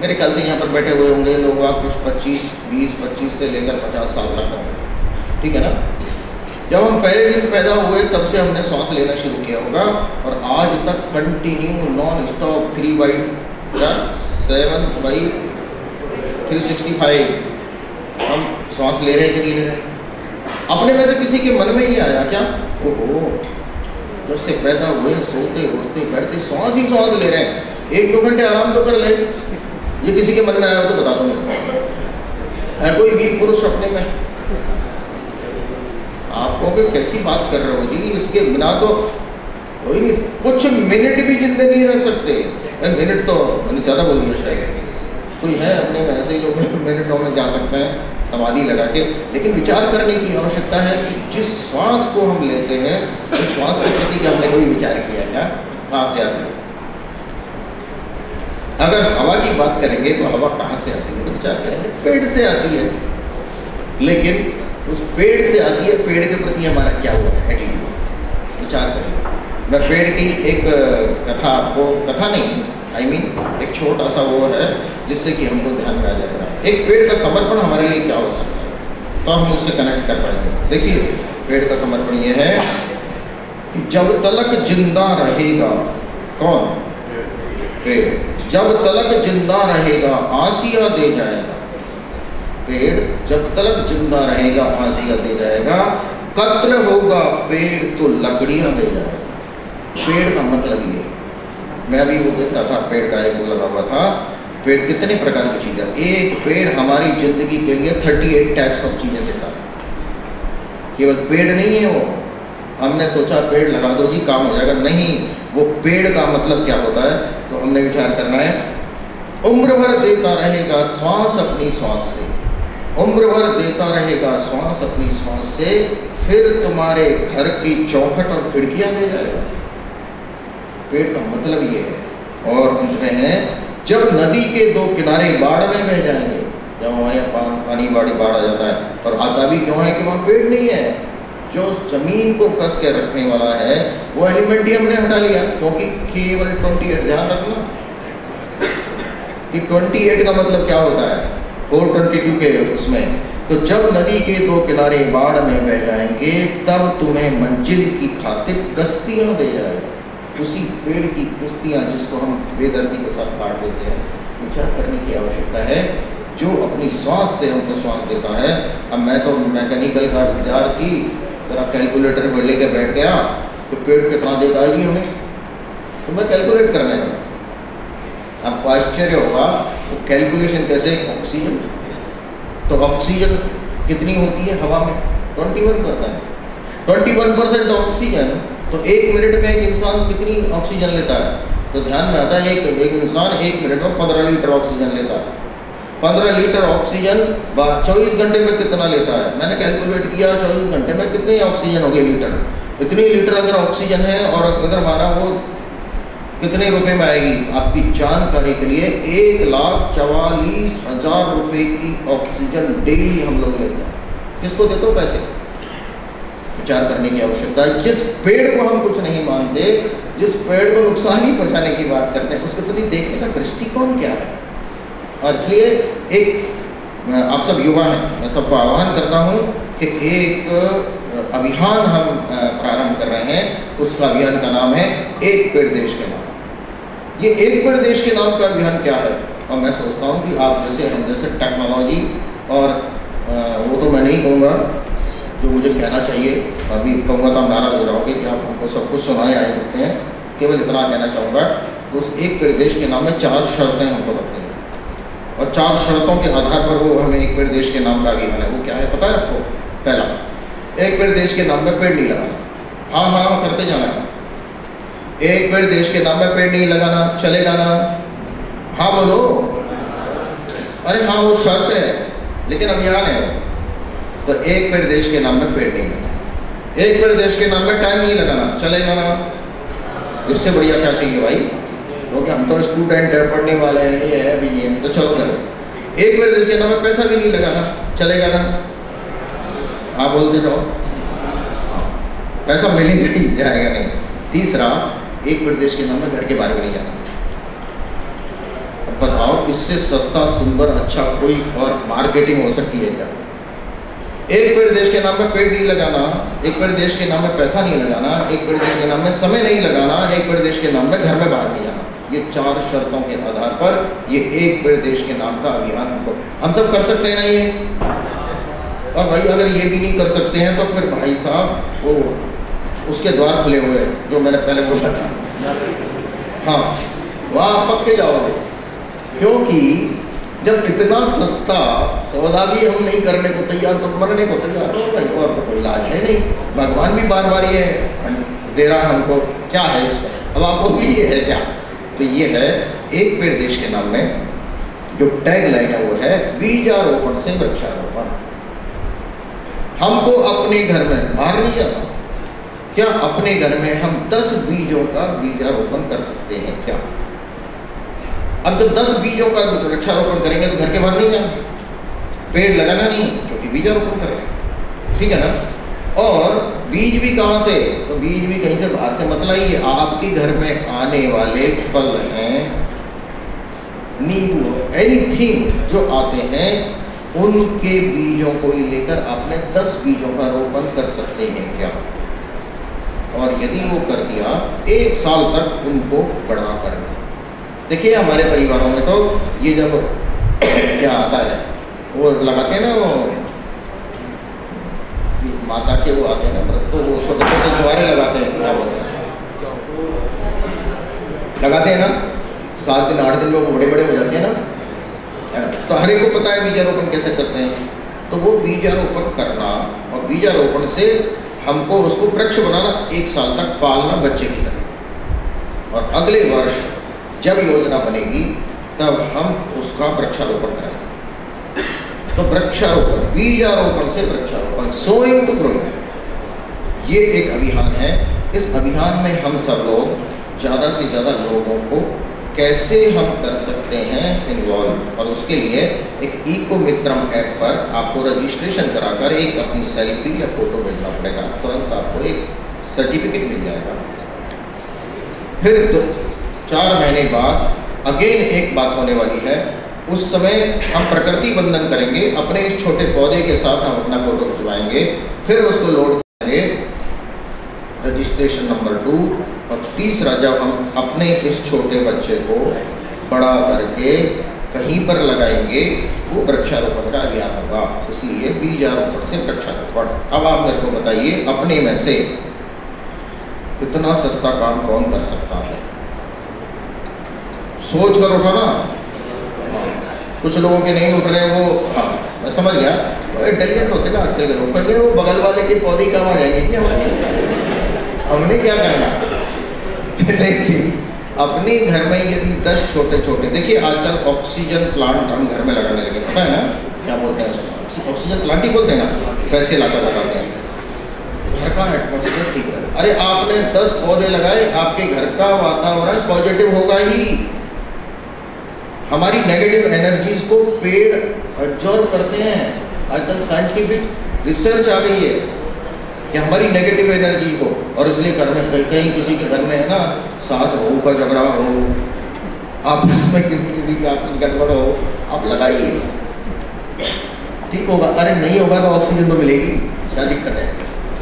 मेरे ख्याल से यहाँ पर बैठे हुए होंगे लोग आप कुछ 25, 20, 25 से लेकर 50 साल तक होंगे। ठीक है ना? जब हम पहले दिन पैदा हुए, तब से हमने सांस लेना शुरू किया होगा। और आज तक continue non stop three by seven by three sixty five हम सांस ले रहे हैं कि नहीं अपने में से किसी के मन में ही आया, क्या? ओहो, जब से पैदा हुए, सोते, उठते, बैठते, सांस ही सांस ले रहे हैं। एक दो घंटे आराम तो कर ले। ये किसी के मन में आया तो बता दो मेरे है कोई वीर पुरुष अपने में? आपको भी कैसी बात कर रहे हो जी? इसके बिना तो कोई नहीं। कुछ मिनट भी जिंदे नहीं रह सकते। मिनट तो मैंने ज़्यादा बोल दिया शायद। कोई है अपने में ऐसे ही लोग मिनटों में जा सकते हैं, समाधि लगा के। लेकिन विचार करने की आवश्यकता है कि जिस श्वास को हम लेते हैं, उस तो श्वास के प्रति हमने कोई विचार किया क्या? कहाँ से आती है? अगर हवा की बात करेंगे तो हवा कहाँ से आती है? तो विचार करेंगे, पेड़ से आती है। लेकिन उस पेड़ से आती है पेड़ के प्रति हमारा क्या हुआ? है एटीट्यूड विचार करिए। मैं पेड़ की एक कथा आपको कथा नहीं आई I मीन mean, एक छोटा सा वो है जिससे कि हमको ध्यान में आ जाएगा एक पेड़ का समर्पण हमारे लिए क्या हो सकता है? तो हम उससे कनेक्ट कर पाएँगे। देखिए पेड़ का समर्पण ये है जब तलक ज़िंदा रहेगा कौन? पेड़। जब तलक ज़िंदा रहेगा आसिया दे जाएगा। पेड़ जब तक ज़िंदा रहेगा आसिया दे जाएगा। कत्र होगा, पेड़ तो लकड़ियाँ दे जाएगा। पेड़ का मतलब ये मैं अभी वो देखता था, पेड़ का एक लगा हुआ था। पेड़ कितने प्रकार की चीज़ एक पेड़ हमारी ज़िंदगी के लिए थर्टी एट टाइप्स ऑफ़ चीज़ें देता है। केवल पेड़ नहीं है वो। हमने सोचा, पेड़ लगा दो जी, काम हो जाएगा। नहीं, वो पेड़ का मतलब क्या होता है? तो हमने विचार करना है, उम्र भर देता रहेगा श्वास अपनी श्वास से। उम्र भर देता रहेगा श्वास अपनी श्वास से, फिर तुम्हारे घर की चौखट और खिड़कियाँ ले जाएगा। पेड़ का मतलब ये है। और हैं, जब नदी के दो किनारे बाढ़ में बह जाएँगे, जब हमारे यहाँ पानी बाढ़ी बाढ़ आ जाता है और आता भी क्यों है कि वहाँ पेड़ नहीं है? जो ज़मीन को कस के रखने वाला है, वो एलिमेंट ही हमने हटा लिया, क्योंकि केवल ट्वेंटी एट, ध्यान रखना। कि ट्वेंटी एट का मतलब क्या होता है? फोर ट्वेंटी टू के उसमें। तो जब नदी के दो किनारे बाढ़ में बह जाएँगे, तब तुम्हें मंजिल की खातिर कश्तियाँ दे जाएगा। उसी पेड़ की किस्तियाँ जिसको हम बेदर्दी के साथ काट देते हैं। विचार करने की आवश्यकता है, जो अपनी श्वास से हमको श्वास देता है। अब मैं तो मैकेनिकल का विद्यार्थी जरा कैलकुलेटर में लेके बैठ गया तो पेड़ कितना देता है जी हमें तो मैं कैलकुलेट करने लगा। आपको आश्चर्य होगा तो कैलकुलेशन कैसे ऑक्सीजन तो ऑक्सीजन कितनी होती है हवा में? Twenty one percent. Twenty one percent oxygen तो एक मिनट में एक इंसान कितनी ऑक्सीजन लेता है? तो ध्यान में आता है एक एक इंसान एक मिनट में पंद्रह लीटर ऑक्सीजन लेता है। पंद्रह लीटर ऑक्सीजन चौबीस घंटे में कितना लेता है? मैंने कैलकुलेट किया, चौबीस घंटे में कितने ऑक्सीजन हो गए लीटर? इतनी लीटर अगर ऑक्सीजन है और अगर माना वो कितने रुपए में आएगी? आपकी जानकारी के लिए एक लाख चवालीस हज़ार रुपए की ऑक्सीजन डेली हम लोग लेते हैं। किसको देते हो पैसे? विचार करने की आवश्यकता है। जिस पेड़ को हम कुछ नहीं मानते, जिस पेड़ को नुकसान ही पहुँचाने की बात करते हैं, उसके प्रति देखने का दृष्टिकोण क्या है? और इसलिए एक, आप सब युवा हैं, मैं सबको आह्वान करता हूँ कि एक, अभियान हम प्रारंभ कर रहे हैं। उसका अभियान का नाम है एक पेड़ देश के नाम ये एक पेड़ देश के नाम का अभियान क्या है? और मैं सोचता हूँ कि आप जैसे हम जैसे टेक्नोलॉजी और वो तो मैं नहीं कहूँगा जो मुझे कहना चाहिए। अभी कहूँगा तो आप नाराज़ हो जाओगे कि आप हमको सब कुछ सुनाए आए होते हैं। केवल इतना कहना चाहूँगा, उस एक पेड़ देश के नाम में चार शर्तें हमको रखनी है। और चार शर्तों के आधार पर वो हमें एक पेड़ देश के नाम का अभियान है। वो क्या है पता है आपको? पहला, एक पेड़ देश के नाम में पेड़ नहीं लगाना। हाँ हाँ हाँ करते जाना एक पेड़ देश के नाम में पेड़ नहीं लगाना चलेगा ना हाँ बोलो। अरे हाँ वो शर्त है, लेकिन अभियान है। तो एक पेड़ देश के नाम में पेड़ नहीं लगाना। एक पेड़ देश के नाम में टाइम नहीं लगाना चलेगा ना इससे बढ़िया क्या चाहिए भाई? क्योंकि हम तो स्टूडेंट है, पढ़ने वाले हैं, ये है भी ये तो चलो करो एक पेड़ देश के नाम में पैसा भी नहीं लगाना चलेगा ना आप बोलते जाओ। पैसा मिल ही, जाएगा नहीं। तीसरा एक पेड़ देश के नाम में घर के बाहर भी नहीं जाना बताओ, इससे सस्ता, सुंदर अच्छा कोई और मार्केटिंग हो सकती है क्या? एक पेड़ देश के नाम में पेड़ नहीं लगाना, एक पेड़ देश के नाम में पैसा नहीं लगाना, एक पेड़ देश के नाम में समय नहीं लगाना, एक पेड़ देश के नाम में घर में बाहर नहीं जाना। ये चार शर्तों के आधार पर ये एक पेड़ देश के नाम का अभियान हमको हम सब कर सकते हैं ना ये? और भाई, अगर ये भी नहीं कर सकते हैं तो फिर भाई साहब, वो उसके द्वार खुले हुए हैं, जो मैंने पहले बोला था हाँ वहाँ पक्के जाओगे। क्योंकि जब इतना सस्ता सौदा भी हम नहीं करने को तैयार तो मरने को तैयार हो। भाई, और तो कोई इलाज है नहीं। भगवान भी बार बार ये दे रहा है हमको, क्या है इसका अब आपको भी ये है क्या? तो ये है, एक पेड़ देश के नाम में, जो टैग लाइन है वो है, बीजारोपण से वृक्षारोपण। हमको अपने घर में, बाहर नहीं जाना। क्या अपने घर में हम दस बीजों का बीजारोपण कर सकते हैं क्या? अब जब दस बीजों का वृक्षारोपण करेंगे तो घर के बाहर नहीं जाना। पेड़ लगाना नहीं क्योंकि बीजारोपण करेंगे ठीक है ना? और बीज भी कहाँ से? तो बीज भी कहीं से बाहर से। मतलब ये आपके घर में आने वाले फल हैं। नींबू एनीथिंग जो आते हैं, उनके बीजों को ही लेकर आपने दस बीजों का रोपण कर सकते हैं क्या? और यदि वो कर दिया, एक साल तक उनको बढ़ा करना देखिए, हमारे परिवारों में तो ये जब क्या आता है, वो लगाते हैं ना वो माता के वो आते हैं ना तो वो छोटे छोटे जुआरे लगाते हैं, क्या बोलते हैं? लगाते हैं ना, सात दिन, आठ दिन में वो बड़े बड़े हो जाते हैं ना। तो हर को पता है बीजारोपण कैसे करते हैं। तो वो बीजारोपण करना और बीजारोपण से हमको उसको वृक्ष बनाना एक साल तक पालना बच्चे की तरह। और अगले वर्ष जब योजना बनेगी, तब हम उसका वृक्षारोपण करेंगे। तो वृक्षारोपण, बीजारोपण से वृक्षारोपण, सोइंग टू ग्रोइंग ये एक अभियान है। इस अभियान में हम सब लोग, ज़्यादा से ज़्यादा लोगों को कैसे हम कर सकते हैं इन्वॉल्व और उसके लिए एक इको मित्रम ऐप पर आपको रजिस्ट्रेशन कराकर एक अपनी सेल्फी या फ़ोटो भेजना पड़ेगा तुरंत आपको एक सर्टिफिकेट मिल जाएगा। फिर तो चार महीने बाद अगेन एक बात होने वाली है। उस समय हम प्रकृति बंधन करेंगे, अपने इस छोटे पौधे के साथ हम अपना फ़ोटो खिंचवाएँगे, फिर उसको लोड करेंगे। रजिस्ट्रेशन नंबर टू और तीसरा जब हम अपने इस छोटे बच्चे को बड़ा करके कहीं पर लगाएँगे, वो वृक्षारोपण का अभियान होगा। इसलिए बीजारोपण से वृक्षारोपण। अब आप मेरे को बताइए, अपने में से इतना सस्ता काम कौन कर सकता है? सोच कर उठाना कुछ लोगों के नहीं उठ रहे, वो हाँ मैं समझ गया। इंटेलिजेंट होते ना आजकल के लोग। पहले वो बगल वाले के पौधे काम आ जाएँगे। क्या हमने क्या करना? लेकिन अपने घर में यदि दस छोटे छोटे देखिए आजकल ऑक्सीजन प्लांट हम घर में लगाने लगे, पता है ना? क्या बोलते हैं ऑक्सीजन प्लांट ही बोलते हैं ना? पैसे लाकर लगाते हैं। घर का एटमोसफियर ठीक है। अरे आपने दस पौधे लगाए, आपके घर का वातावरण पॉजिटिव होगा ही। हमारी नेगेटिव एनर्जीज को पेड़ एब्जॉर्व करते हैं। आजकल साइंटिफिक रिसर्च आ गई है। कि हमारी नेगेटिव एनर्जी को। और इसलिए घर में, कहीं किसी के घर में है ना, सास बहू का झगड़ा हो आपस में किसी किसी का गड़बड़ हो, आप लगाइए। ठीक होगा। अरे नहीं होगा तो ऑक्सीजन तो मिलेगी। क्या दिक्कत है?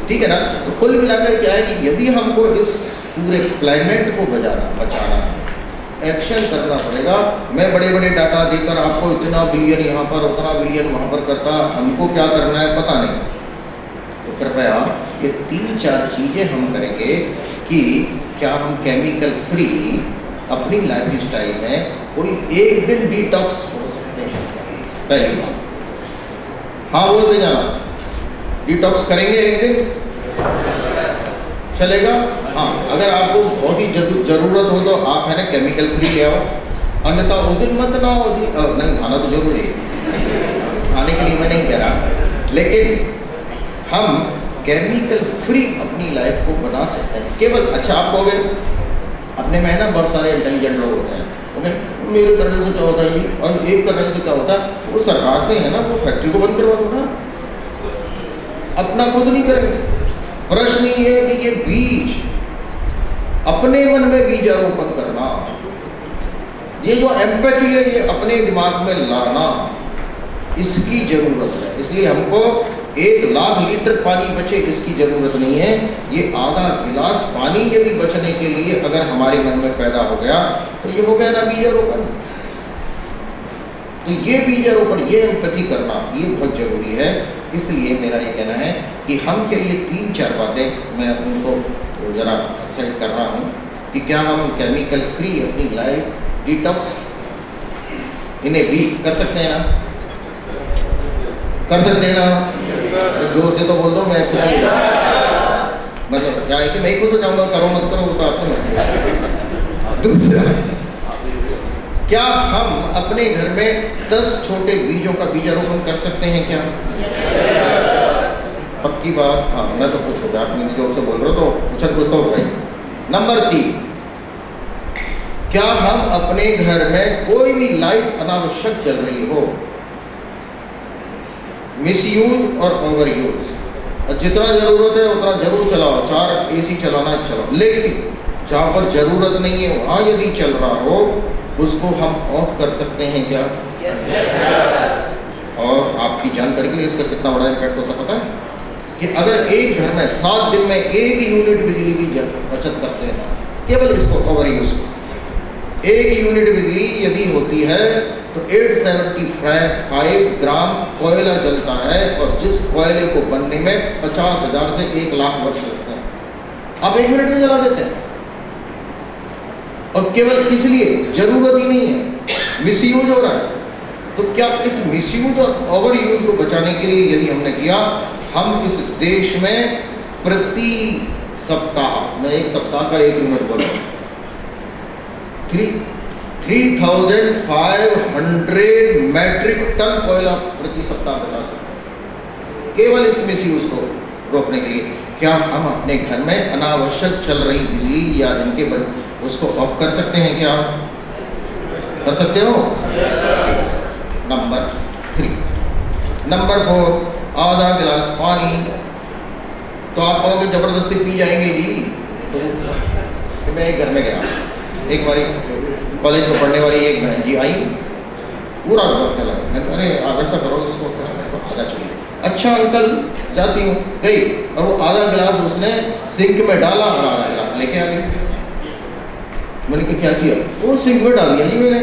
ठीक है ना? तो कुल मिलाकर क्या है कि यदि हमको इस पूरे प्लेनेट को बचाना बचाना है एक्शन करना पड़ेगा। मैं बड़े बड़े डाटा देकर आपको इतना बिलियन यहाँ पर, उतना बिलियन वहाँ पर करता, हमको क्या करना है पता नहीं। कृपया ये तीन चार चीज़ें हम करेंगे कि क्या हम केमिकल फ्री अपनी लाइफ स्टाइल में कोई एक दिन डिटॉक्स हो सकते हैं। पहली बात। हाँ बोलते जाना डिटॉक्स करेंगे एक दिन? चलेगा? हाँ अगर आपको बहुत ही ज़रूरत हो तो आप है ना केमिकल फ्री ले आओ। अन्यथा उस दिन मत ना हो नहीं खाना तो ज़रूरी है। खाने के लिए मैं नहीं कह रहा। लेकिन हम केमिकल फ्री अपनी लाइफ को बना सकते हैं। केवल अच्छा आप कहोगे, अपने में है ना बहुत सारे इंटेलिजेंट लोग होते हैं। ओके मेरे करने से क्या होता है और एक करने से क्या होता है? वो सरकार से है ना, वो फैक्ट्री को बंद करवा दो ना। अपना खुद नहीं करेंगे। प्रश्न ये है कि ये बीज, अपने मन में बीज आरोपण करना। ये जो एम्पैथी है, ये अपने दिमाग में लाना। इसकी ज़रूरत है। इसलिए हमको एक लाख लीटर पानी बचे, इसकी ज़रूरत नहीं है। ये आधा गिलास पानी यदि बचने के लिए अगर हमारे मन में पैदा हो गया तो ये हो गया ना बीजारोपण तो ये बीजारोपण ये एम्पति करना, ये बहुत ज़रूरी है। इसलिए मेरा ये कहना है कि हम के लिए तीन चार बातें मैं उनको जरा सेट कर रहा हूँ कि क्या हम केमिकल फ्री अपनी लाइफ डिटॉक्स इन्हें भी कर सकते हैं ना? कर सकते हैं ना? ज़ोर से तो बोल दो मैं कुछ मतलब क्या है कि मैं कुछ चाहूँगा करो मत करो तो आपको मत दूसरा क्या हम अपने घर में दस छोटे बीजों का बीजारोपण कर सकते हैं क्या? पक्की बात हाँ मैं तो कुछ हो गया आप ज़ोर से बोल रहे हो तो कुछ कुछ तो हो। गई नंबर तीन क्या हम अपने घर में कोई भी लाइट अनावश्यक चल रही हो? मिस यूज़ और ओवर यूज़ जितना ज़रूरत है उतना ज़रूर चलाओ। चार एसी चलाना चलाओ। लेकिन जहाँ पर ज़रूरत नहीं है वहाँ यदि चल रहा हो उसको हम ऑफ़ कर सकते हैं क्या? Yes, और आपकी जानकारी के लिए इसका कितना बड़ा इम्पैक्ट होता पता है? कि अगर एक घर में सात दिन में एक यूनिट बिजली की बचत करते हैं केवल इसको ओवर यूज़ एक यूनिट बिजली यदि होती है तो 875 ग्राम कोयला जलता है और जिस कोयले को बनने में पचास हज़ार से एक लाख वर्ष लगते हैं। आप एक मिनट में जला देते हैं। और केवल किस लिए ज़रूरत ही नहीं है। मिस यूज़ हो रहा है। तो क्या इस मिसयूज और ओवर यूज़ को बचाने के लिए यदि हमने किया, हम इस देश में प्रति सप्ताह, मैं एक सप्ताह का एक यूनिट बोल three three thousand five hundred metric ton कोयला प्रति सप्ताह बचा सकते केवल इस मिसयूज को रोकने के लिए। क्या हम अपने घर में अनावश्यक चल रही बिजली या इनके उसको ऑफ़ कर सकते हैं क्या? कर सकते हो? नंबर थ्री नंबर फोर आधा गिलास पानी। तो आप कहोगे ज़बरदस्ती पी जाएँगे जी? तो मैं घर में गया एक बारी कॉलेज में पढ़ने वाली एक बहन जी आई, पूरा घर चला। मैं अरे अगर सा करो, इसको आधा चाहिए अच्छा अंकल जाती हूँ। गई। और वो आधा गिलास उसने सिंक में डाला और आधा गिलास लेके आ गई। मैंने कहा, क्या किया? वो सिंक में डाल दिया जी मैंने।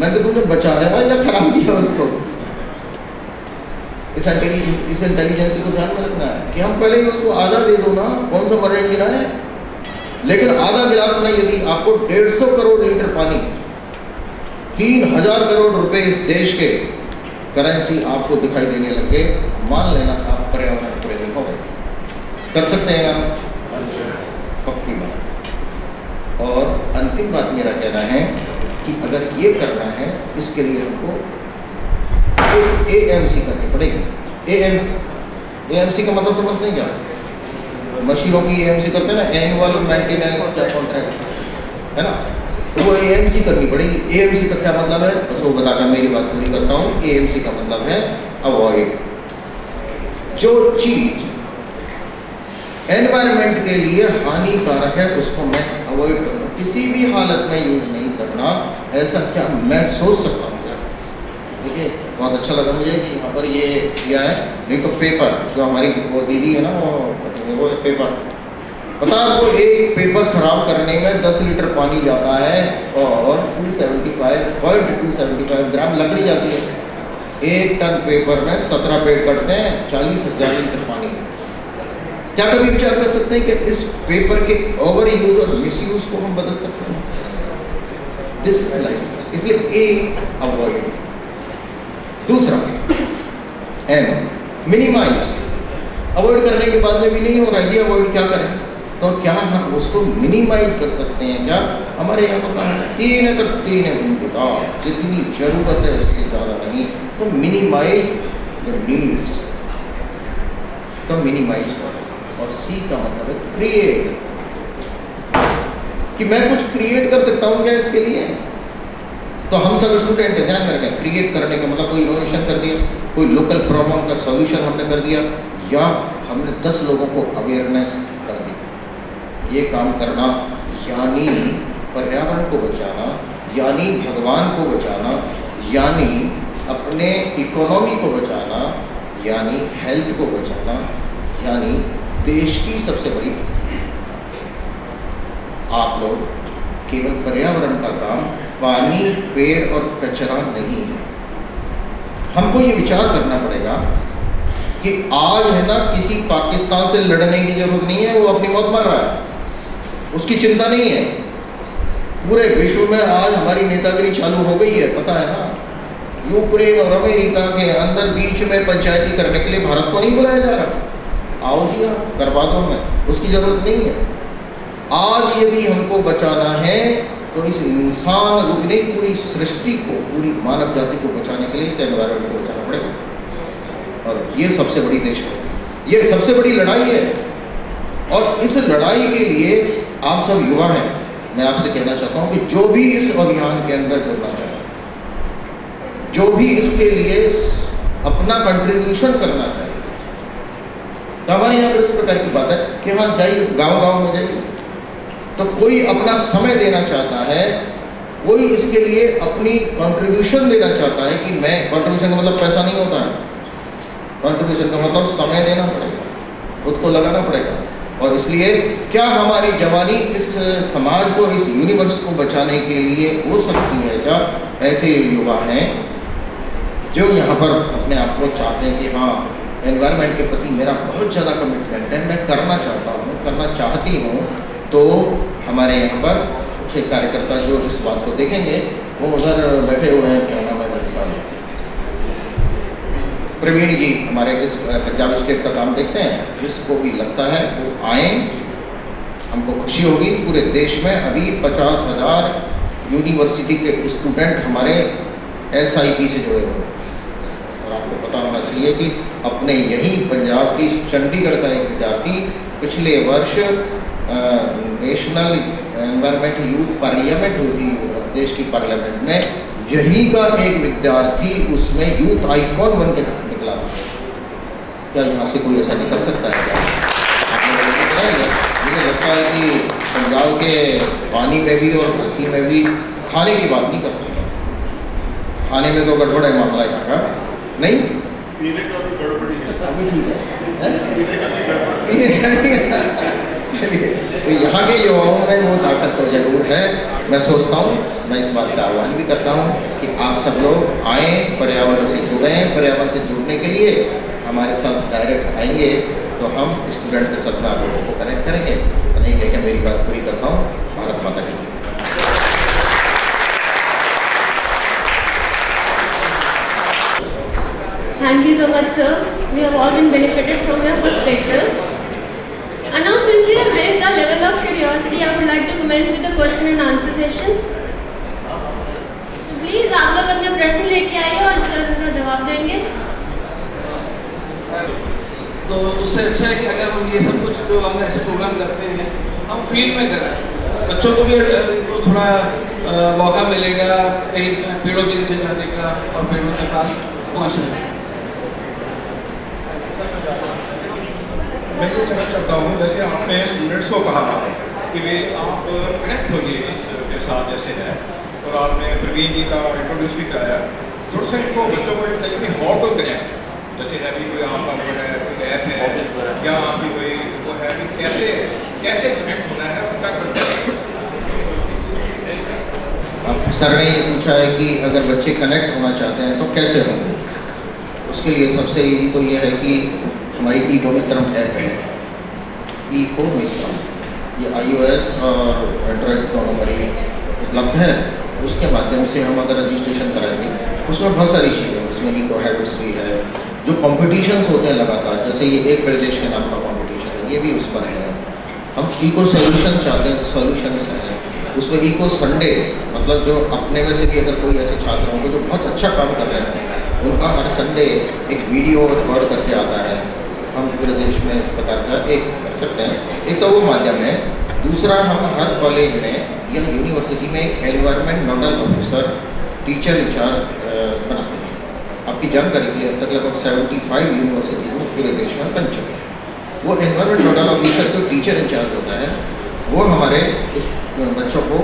मैंने तो तुमने बचाया या खराब किया उसको? इस इंटेलिजेंस को ध्यान में रखना है कि हम पहले उसको आधा दे दो ना, कौन सा मरे गिरा है? लेकिन आधा गिलास में यदि आपको डेढ़ सौ करोड़ लीटर पानी, तीन हज़ार करोड़ रुपए इस देश के करेंसी आपको दिखाई देने लगे मान लेना आप पर्यावरण प्रेमी हो गए। कर सकते हैं हम पक्की बात। और अंतिम बात मेरा कहना है कि अगर ये करना है, इसके लिए हमको ए एम सी करनी पड़ेगी। A M A M C का मतलब समझते हैं क्या? मशीनों की ए एम सी करते हैं ना एनुअल मेंटेनेंस कॉन्ट्रैक्ट है? ना? तो वो ए एम सी करनी पड़ेगी। ए एम सी का क्या मतलब है? बस वो बताकर मेरी बात पूरी करता हूँ। ए एम सी का मतलब है अवॉइड जो चीज़ एनवायरमेंट के लिए हानिकारक है, उसको मैं अवॉइड करूँ किसी भी हालत में यूज़ नहीं करना, ऐसा क्या मैं सोच सकता हूँ क्या देखिए बहुत अच्छा लगा मुझे कि यहाँ पर ये किया है। नहीं तो पेपर जो हमारी वो दीदी है ना, वो वो पेपर पता आपको एक पेपर खराब करने में 10 लीटर पानी जाता है और 275 point two seventy five gram लकड़ी जाती है। एक टन पेपर में 17 पेड़ कटते हैं, चालीस हज़ार लीटर पानी। क्या कभी विचार कर सकते हैं कि इस पेपर के ओवर यूज़ और मिस यूज़ को हम बदल सकते हैं? दिस इसलिए ए अवॉइड दूसरा एम मिनिमाइज अवॉइड करने के बाद में भी नहीं हो रहा ये अवॉइड क्या करें? तो क्या हम उसको मिनिमाइज कर सकते हैं क्या? हमारे यहाँ पर तीन है तो तीन उनके जितनी ज़रूरत है, उससे ज़्यादा नहीं। तो मिनिमाइज नीड्स तो मिनिमाइज करो। और सी का मतलब है क्रिएट कि मैं कुछ क्रिएट कर सकता हूँ क्या इसके लिए? तो हम सब स्टूडेंट ध्यान में रखें क्रिएट करने का मतलब कोई इनोवेशन कर दिया, कोई लोकल प्रॉब्लम का सॉल्यूशन हमने कर दिया, या हमने दस लोगों को अवेयरनेस कर दी ये काम करना, यानी पर्यावरण को बचाना, यानी भगवान को बचाना, यानी अपने इकोनॉमी को बचाना, यानी हेल्थ को बचाना, यानी देश की सबसे बड़ी आप लोग केवल पर्यावरण का काम पानी, पेड़ और कचरा नहीं है। हमको ये विचार करना पड़ेगा कि आज है ना किसी पाकिस्तान से लड़ने की ज़रूरत नहीं है, वो अपनी मौत मर रहा है। उसकी चिंता नहीं है। पूरे विश्व में आज हमारी नेतागिरी चालू हो गई है, पता है ना? यूक्रेन और अमेरिका के अंदर बीच में पंचायती करने के लिए भारत को नहीं बुलाया जा रहा। आओ जी आप, करवा दो मैं उसकी ज़रूरत नहीं है। आज यदि हमको बचाना है तो इस इंसान रुकने की पूरी सृष्टि को, पूरी मानव जाति को बचाने के लिए इस एनवायरमेंट को बचाना पड़ेगा। और ये सबसे बड़ी देश ये सबसे बड़ी लड़ाई है। और इस लड़ाई के लिए आप सब युवा हैं। मैं आपसे कहना चाहता हूँ कि जो भी इस अभियान के अंदर जुड़ना चाहे जो भी इसके लिए अपना कंट्रीब्यूशन करना चाहे तो हमारे यहाँ पर इस प्रकार की बात है कि हाँ जाइए गाँव गाँव में जाइए। तो कोई अपना समय देना चाहता है, कोई इसके लिए अपनी कंट्रीब्यूशन देना चाहता है कि मैं कंट्रीब्यूशन का मतलब पैसा नहीं होता है। कंट्रीब्यूशन का मतलब समय देना पड़ेगा, खुद को लगाना पड़ेगा। और इसलिए क्या हमारी जवानी इस समाज को, इस यूनिवर्स को बचाने के लिए हो सकती है? क्या ऐसे युवा हैं जो यहाँ पर अपने आप को चाहते हैं कि हाँ एनवायरनमेंट के प्रति मेरा बहुत ज़्यादा कमिटमेंट है, मैं करना चाहता हूँ, करना चाहती हूँ तो हमारे यहाँ पर कुछ कार्यकर्ता जो इस बात को देखेंगे, वो उधर बैठे हुए हैं, क्या नाम है प्रवीण जी, हमारे इस पंजाब स्टेट का काम देखते हैं। जिसको भी लगता है, वो आए, हमको खुशी होगी। पूरे देश में अभी पचास हज़ार यूनिवर्सिटी के स्टूडेंट हमारे एस आई पी से जुड़े हुए हैं। और आपको पता होना चाहिए कि अपने यही पंजाब की चंडीगढ़ का एक विद्यार्थी पिछले वर्ष नेशनल एनवायरमेंट यूथ पार्लियामेंट हुई थी देश की पार्लियामेंट में यही का एक विद्यार्थी उसमें यूथ आइकॉन बन के निकला। क्या यहाँ से कोई ऐसा निकल सकता है? क्या मुझे लगता है कि पंजाब के पानी में भी और धरती में भी खाने की बात नहीं कर सकता। खाने में तो गड़बड़ है मामला यहाँ का। नहीं? पीने का भी गड़बड़ी है अभी ठीक है। पीने का भी गड़बड़ी। चलिए। तो यहाँ के युवाओं में वो ताकत तो ज़रूर है। मैं सोचता हूँ मैं इस बात का आह्वान भी करता हूँ कि आप सब लोग आए पर्यावरण से जुड़े। पर्यावरण से जुड़ने के लिए हमारे साथ डायरेक्ट आएँगे तो हम स्टूडेंट के में आप लोगों को कनेक्ट करेंगे। तो नहीं लेकिन मेरी बात पूरी करता हूँ? भारत माता की Thank you so much, sir. We have all been benefited from your perspective. And now since you have raised our level of curiosity, I would like to commence with the question and answer session. So please आप लोग अपने प्रश्न लेके आइए और sir उनका जवाब देंगे। तो उससे अच्छा है कि अगर हम ये सब कुछ जो हम ऐसे प्रोग्राम करते हैं हम फ़ील्ड में करें। बच्चों को भी को थोड़ा मौका मिलेगा कहीं पेड़ों के नीचे जाने का और पेड़ों के पास पहुँचने का। मैं ये कहना चाहता हूँ जैसे आपने स्टूडेंट्स को कहा कि वे आप कनेक्ट होइए इसके साथ जैसे है और आपने प्रवीण जी का इंट्रोड्यूस भी कराया। थोड़ा सा इनको बच्चों को बताइए कि हाउ टू कनेक्ट जैसे है भी कोई आपका जो है कोई ऐप है या आपकी कोई वो है कि कैसे कैसे कनेक्ट होना है अब सर ने ये पूछा है कि अगर बच्चे कनेक्ट होना चाहते हैं तो कैसे होंगे? उसके लिए सबसे ईजी तो ये है कि हमारी ई मित्रम ऐप है। ई मित्रम ये आईओएस और एंड्रॉयड दोनों हमारी उपलब्ध है? उसके माध्यम से हम अगर रजिस्ट्रेशन कराएँगे, उसमें बहुत सारी चीज़ें उसमें इको हैबिट्स भी है। जो कॉम्पिटिशन्स होते हैं लगातार, जैसे ये एक प्रदेश के नाम का कॉम्पिटिशन है, ये भी उस पर है। हम इको सोल्यूशन चाहते हैं सोल्यूशंस हैं। उसमें इको संडे मतलब जो अपने में से भी अगर कोई ऐसे छात्र होंगे जो बहुत अच्छा काम कर रहे हैं, उनका हर संडे एक वीडियो रिकॉर्ड करके आता है। हम पूरे देश में इस प्रकार का एक कर सकते हैं। एक तो वो माध्यम है। दूसरा, हम हर कॉलेज में, या यूनिवर्सिटी में एक environment nodal officer teacher in charge बनाते हैं। आपकी जानकारी के लिए अब तक लगभग सेवेंटी फाइव यूनिवर्सिटी को पूरे देश में बन चुके हैं। वो एनवायरमेंट नोडल ऑफिसर जो टीचर इंचार्ज होता है, वो हमारे इस बच्चों को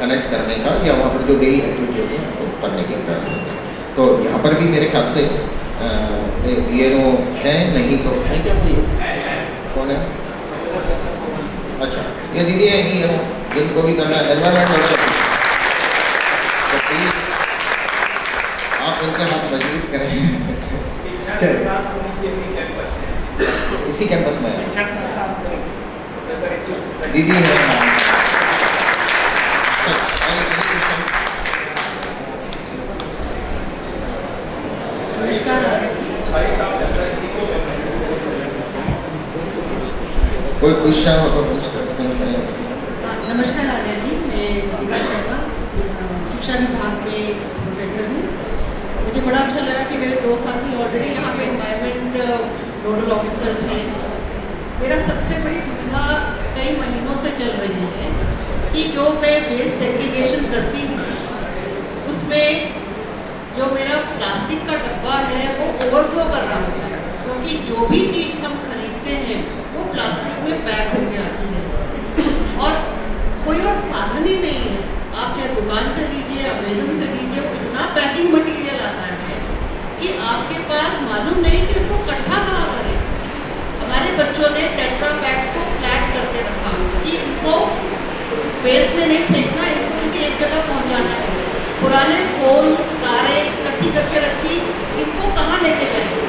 कनेक्ट करने का, या वहाँ पर जो डेली एक्टिविटी होती है उसको करने के प्रयास होते हैं। तो यहाँ पर भी मेरे ख्याल से ये नो है, नहीं तो है क्या कोई? कौन है? अच्छा ये दीदी है ये जिनको भी करना है एनवायरमेंट तो प्लीज़, आप उनके हाथ मज़बूत करें। इसी कैंपस में दीदी है। कोई क्वेश्चन हो तो पूछ सकते हैं नमस्कार आर्या जी, मैं शिक्षा विभाग में प्रोफेसर हूँ। मुझे बड़ा अच्छा लगा कि मेरे दो साथी ऑलरेडी यहाँ पे इन्वायरमेंट नोडल ऑफिसर्स हैं। मेरा सबसे बड़ी दुविधा कई महीनों से चल रही है कि जो मैं वेस्ट सेग्रीगेशन करती हूँ, उसमें जो मेरा प्लास्टिक का डब्बा है, वो ओवरफ्लो कर रहा है। क्योंकि जो भी चीज़ हम खरीदते हैं, वो प्लास्टिक में पैक होकर आती है। और कोई और साधन ही नहीं है। आप चाहे दुकान से लीजिए अमेजन से लीजिए इतना पैकिंग मटेरियल आता है कि आपके पास मालूम नहीं कि उसको कट्ठा कहाँ करें हमारे बच्चों ने टेट्रा पैक्स को फ्लैट करके रखा। कि इनको वेस्ट में नहीं फेंकना, इनको किसी एक जगह पहुंचाना है। पुराने फ़ोन कारें इकट्ठी करके रखी, इनको कहाँ लेके जाएँगे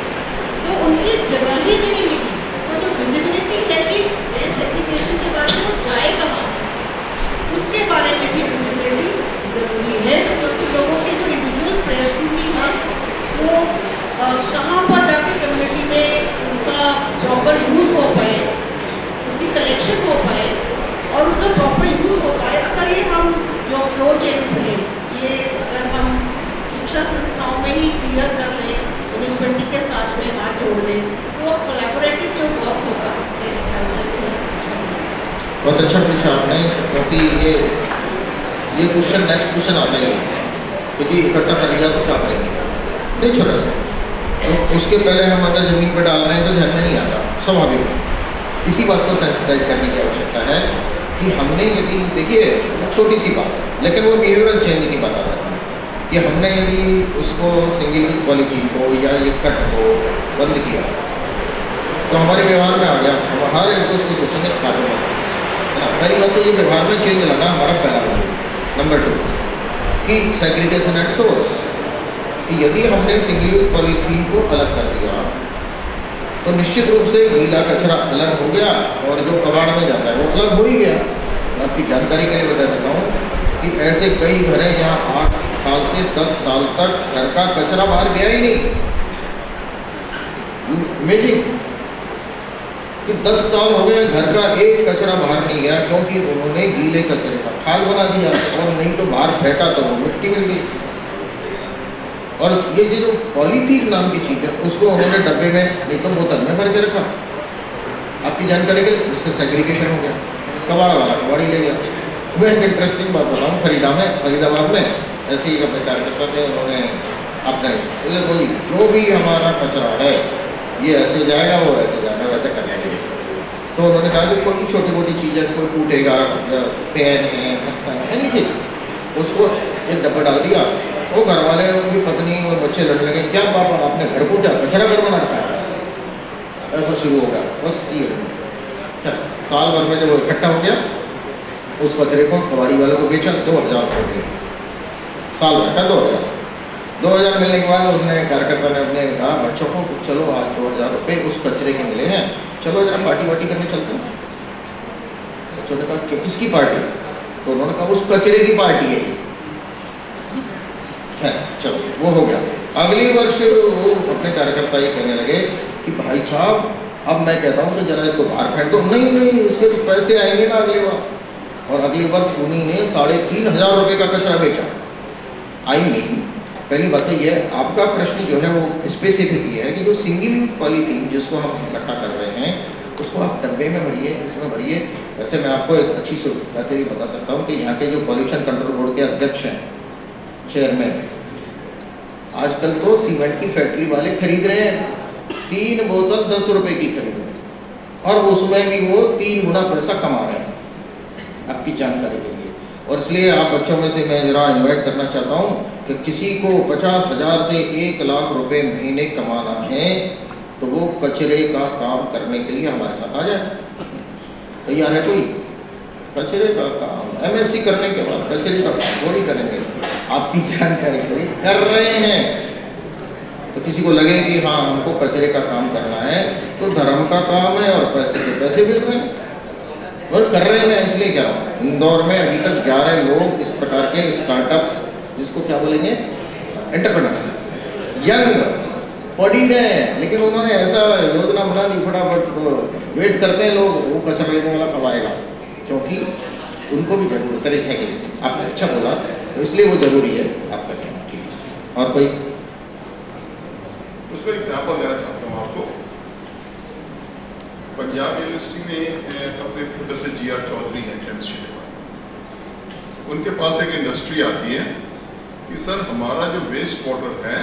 तो उनकी जगह ही नहीं मिली। एलिजिबिलिटी कहती बेस कहाँ? उसके बारे में भी ज़रूरी है। क्योंकि लोगों के जो इंडिविजुअल प्रयत्न वो कहाँ पर जाके कम्युनिटी में उनका प्रॉपर यूज़ हो पाए, उसकी कलेक्शन हो पाए, और उसका प्रॉपर यूज़ हो पाए। अगर ये हम जो फ्लो चेंज है ये अगर हम शिक्षा संस्थाओं में ही क्लियर कर लें म्यूनिसिपलिटी के साथ में आज बहुत अच्छा पूछा आपने, क्योंकि ये ये क्वेश्चन नेक्स्ट क्वेश्चन आता ही क्योंकि इकट्ठा कर लिया तो क्या करेंगे? सा तो उसके पहले हम अगर ज़मीन पर डाल रहे हैं तो ध्यान में नहीं आता स्वाभाविक इसी बात को सेंसिटाइज करने की आवश्यकता है कि हमने यदि, देखिए छोटी सी बात लेकिन वो बिहेवियरल चेंज नहीं बता रहा कि हमने यदि उसको सिंगल पॉलीथीन को या ये कट को बंद किया तो हमारे व्यवहार में आ गया, हम हर एक उसको सोचेंगे खाते पहली बात तो ये में चेंज लाना हमारा पहला नंबर टू कि सेग्रीगेशन एट सोर्स कि यदि हमने सिंगल पॉलीथीन को अलग कर दिया तो निश्चित रूप से गीला कचरा अलग हो गया और जो कबाड़ में जाता है, वो अलग हो ही गया। आपकी जानकारी के लिए बता देता हूँ कि ऐसे कई घर हैं जहाँ आठ साल से दस साल तक घर का कचरा बाहर गया ही नहीं। इमेजिंग कि दस साल हो गए, घर का एक कचरा बाहर नहीं गया क्योंकि उन्होंने गीले कचरे का खाल बना दिया और नहीं तो बाहर फेंका तो वो मिट्टी मिल गई और ये जो पॉलीथीन नाम की चीज़ है, उसको उन्होंने डब्बे में, नहीं तो बोतल में भर के रखा। आपकी जानकारी के इससे सेग्रीगेशन हो गया। कबाड़ वाला कबाड़ी ले गया वैसे इंटरेस्टिंग बात बताऊँ, फरीदा में, फरीदाबाद में ऐसे ही अपने कार्यकर्ता थे, उन्होंने अपने जो भी हमारा कचरा है ये ऐसे जाएगा, वो ऐसे जाएगा, वैसे करने लिए। तो उन्होंने कहा कि कोई भी छोटी मोटी चीज़ है कोई टूटेगा पेन है एनीथिंग उसको एक डब्बा डाल दिया। वो घर वाले उनकी पत्नी और बच्चे लड़ने लगे, क्या पापा आपने घर क्या कचरा घर बना रखा है? ऐसा शुरू हो गया। बस ये। साल भर में जब इकट्ठा हो गया, उस कचरे को कबाड़ी वाले को बेचा, दो हज़ार रुपये साल भर का दो हज़ार। दो हज़ार मिलने के बाद उसने कार्यकर्ता ने अपने कहा, बच्चों को चलो आज दो हज़ार रुपये उस कचरे के मिले हैं। चलो जरा पार्टी वार्टी करने चलते हैं। बच्चों ने कहा किसकी पार्टी तो उन्होंने कहा, उस कचरे की पार्टी है चलो, वो हो गया। अगले वर्ष वो अपने कार्यकर्ता ये कहने लगे कि, भाई साहब, अब मैं कहता हूँ कि जरा इसको बाहर फेंक दो। नहीं नहीं इसके तो पैसे आएँगे ना अगले बार। और अगले वर्ष उन्हीं ने साढ़े तीन हज़ार रुपये का कचरा बेचा। आई मीन पहली बात तो ये आपका प्रश्न जो है वो स्पेसिफिक ये है कि जो सिंगल यूज़ पॉलीथीन जिसको हम इकट्ठा कर रहे हैं, उसको आप डब्बे में भरिए, इसमें भरिए। वैसे मैं आपको एक अच्छी बात ये बता सकता हूँ कि यहाँ के जो पॉल्यूशन कंट्रोल बोर्ड के अध्यक्ष हैं चेयरमैन आजकल तो सीमेंट की फैक्ट्री वाले खरीद रहे हैं। तीन बोतल दस रुपए की खरीद रहे और उसमें भी वो तीन गुना पैसा कमा रहे हैं, आपकी जानकारी के लिए। और इसलिए आप बच्चों में से मैं जरा इन्वाइट करना चाहता हूँ कि किसी को पचास हज़ार से एक लाख रुपए महीने कमाना है तो वो कचरे का काम करने के लिए हमारे साथ आ जाए। तैयार है कोई? कचरे का काम। एमएससी करने के बाद कचरे का काम थोड़ी करेंगे। आपकी जानकारी कर रहे हैं। तो किसी को लगे कि हाँ हमको कचरे का काम करना है तो धर्म का काम है और पैसे के पैसे मिल रहे हैं। और कर रहे हैं इसलिए क्या? इंदौर में अभी तक ग्यारह लोग इस प्रकार के स्टार्टअप्स जिसको क्या बोलेंगे? एंटरप्रेनर्स यंग पढ़ रहे हैं, लेकिन उन्होंने ऐसा योजना बना दी फटाफट। वेट करते हैं लोग, वो कचरा लेने वाला कब आएगा क्योंकि उनको भी ज़रूरत है रिसाइकिल से। आपने अच्छा बोला तो इसलिए वो ज़रूरी है आपका कहना ठीक है। और कोई? उसका एग्ज़ाम्पल देना चाहता हूँ आपको। पंजाब यूनिवर्सिटी में अपने प्रोफेसर जी आर चौधरी हैं केमिस्ट्री उनके पास एक इंडस्ट्री आती है। कि सर, हमारा जो वेस्ट वाटर है,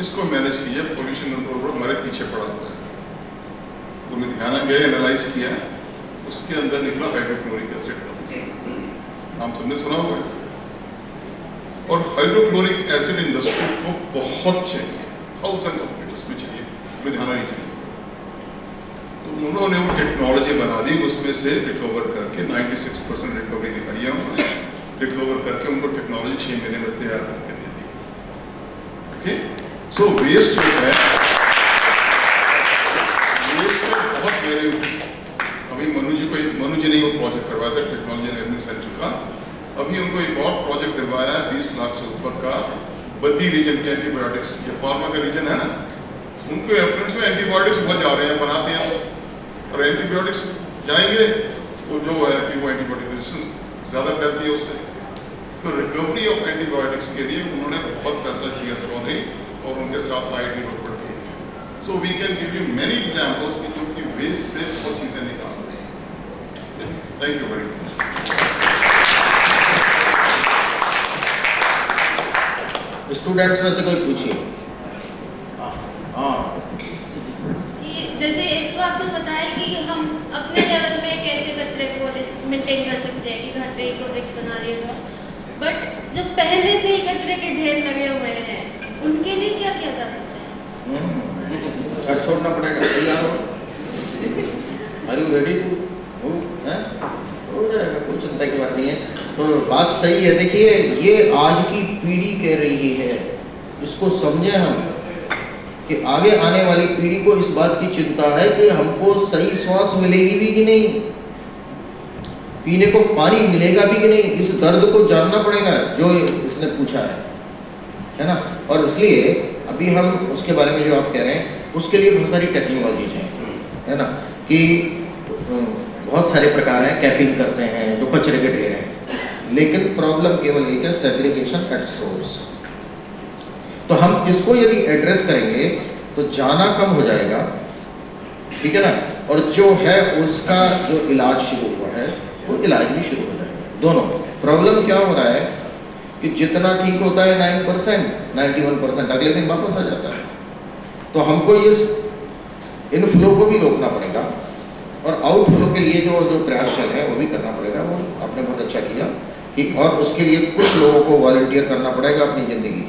इसको मैनेज कीजिए पोल्यूशन कंट्रोल बोर्ड हमारे पीछे पड़ा हुआ है। उन्हें ध्यान गए एनालाइज किया, उसके अंदर निकला हाइड्रोक्लोरिक एसिड नाम सबने सुना हुआ है और हाइड्रोक्लोरिक एसिड इंडस्ट्री को बहुत चाहिए। थाउज़ेंड ऑफ़ लीटर्स में चाहिए लुधियाना नहीं चाहिए। तो उन्होंने वो टेक्नोलॉजी बना दी, उसमें से रिकवर करके 96 परसेंट रिकवरी दिखाई है उन्होंने। रिकवर करके उनको टेक्नोलॉजी छह महीने में तैयार करके दे दी। ओके सो वेस्ट जो है बहुत वैल्यू अभी मनु जी को मनु जी ने वो प्रोजेक्ट करवाया था टेक्नोलॉजी एनर्जी सेंटर का। अभी उनको एक और प्रोजेक्ट करवाया है, बीस लाख से ऊपर का। बद्दी रीजन के एंटीबायोटिक्स ये फार्मा का रीजन है ना? उनको एफरेंस में एंटीबायोटिक्स बहुत जा रहे हैं, बनाते हैं। और एंटीबायोटिक्स जाएँगे वो जो है, कि वो एंटीबायोटिक रेजिस्टेंस ज़्यादा फैलती है उससे। तो रिकवरी ऑफ़ एंटीबायोटिक्स के लिए उन्होंने बहुत पैसा किया चौधरी और उनके साथ आई टी वर्क की so we can give you many examples की जो कि वेस्ट से बहुत चीज़ें निकाल रही हैं। Thank you very much students में से कोई पूछिए। हाँ हाँ। कि जैसे एक तो आपने बताया कि हम अपने लेवल पे कैसे कचरे को मेंटेन कर सकते हैं कि घर पे इको ब्रिक्स बना लिया पहले से ही कचरे के ढेर लगे हुए हैं। उनके लिए क्या किया जा सकता है? हम्म, छोड़ना पड़ेगा। तैयार आर यू रेडी हो जाएगा कोई चिंता की बात नहीं है। तो बात सही है। देखिए ये आज की पीढ़ी कह रही है। इसको समझे हम कि आगे आने वाली पीढ़ी को इस बात की चिंता है कि हमको सही श्वास मिलेगी भी कि नहीं। पीने को पानी मिलेगा भी कि नहीं, इस दर्द को जानना पड़ेगा, जो इसने पूछा है। है ना? और इसलिए अभी हम उसके बारे में जो आप कह रहे हैं, उसके लिए बहुत सारी टेक्नोलॉजीज़ हैं। है ना? कि बहुत सारे प्रकार हैं कैपिंग करते हैं जो कचरे के ढेर हैं। लेकिन प्रॉब्लम केवल एक है सेग्रीगेशन एट सोर्स तो हम इसको यदि एड्रेस करेंगे तो जाना कम हो जाएगा। ठीक है ना? और जो है, उसका जो इलाज शुरू हुआ है वो इलाज भी शुरू हो। जाएगा दोनों प्रॉब्लम क्या हो रहा है कि जितना ठीक होता है nine percent ninety one percent अगले दिन वापस आ जाता है। तो हमको इस इनफ्लो को भी रोकना पड़ेगा और आउटफ्लो के लिए जो जो प्रयास चल रहे हैं, वो भी करना पड़ेगा। वो आपने बहुत अच्छा किया कि और उसके लिए कुछ लोगों को वॉलंटियर करना पड़ेगा अपनी ज़िंदगी।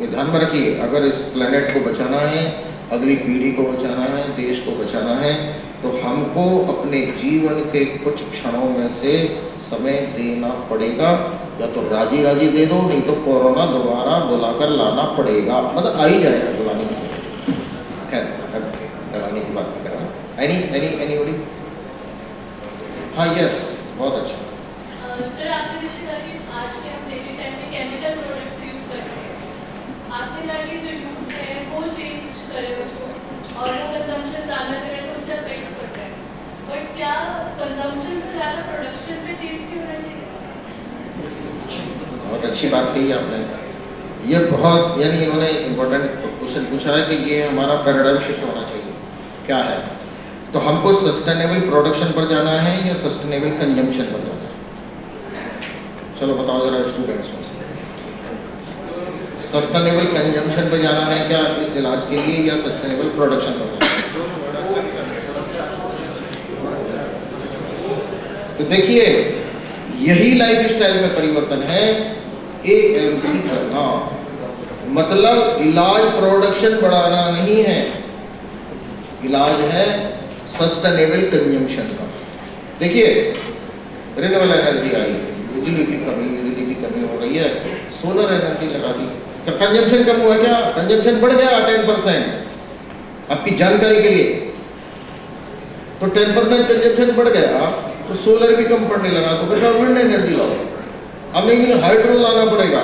ये ध्यान में रखिए, अगर इस प्लेनेट को बचाना है, अगली पीढ़ी को बचाना है, देश को बचाना है तो हमको अपने जीवन के कुछ क्षणों में से समय देना पड़ेगा। या तो राज़ी राज़ी दे दो, नहीं तो कोरोना दोबारा बुलाकर लाना पड़ेगा। मतलब आ ही जाएगा, बुलाने की कराने की बात नहीं कर एनी एनी एनी हाँ यस बहुत अच्छा। और वो ज़्यादा करे तो उससे अफेक्ट पड़ता है बहुत अच्छी बात कही आपने। ये बहुत, यानी इन्होंने इम्पोर्टेंट क्वेश्चन पूछा है कि ये हमारा पैराडाइम शिफ्ट होना चाहिए। क्या है? तो हमको सस्टेनेबल प्रोडक्शन पर जाना है या सस्टेनेबल कंजम्पशन पर जाना है? चलो बताओ जरा स्टूडेंट्स में सस्टेनेबल कंजम्पशन पर जाना है क्या इस इलाज के लिए या सस्टेनेबल प्रोडक्शन पर जाना है तो देखिए, यही लाइफ स्टाइल में परिवर्तन है ए एम सी करना। मतलब इलाज प्रोडक्शन बढ़ाना नहीं है। इलाज है सस्टेनेबल कंजम्पशन का। देखिए रिन्यूएबल एनर्जी आई बिजली की कमी बिजली की कमी हो रही है। सोलर एनर्जी लगा दी। क्या कंजम्पशन कम हुआ क्या? कंजम्पशन बढ़ गया टेन परसेंट आपकी जानकारी के लिए। तो टेन परसेंट कंजम्पशन बढ़ गया। तो सोलर भी कम पड़ने लगा तो बेटा विंड एनर्जी लाओ। नहीं हाइड्रो लाना पड़ेगा।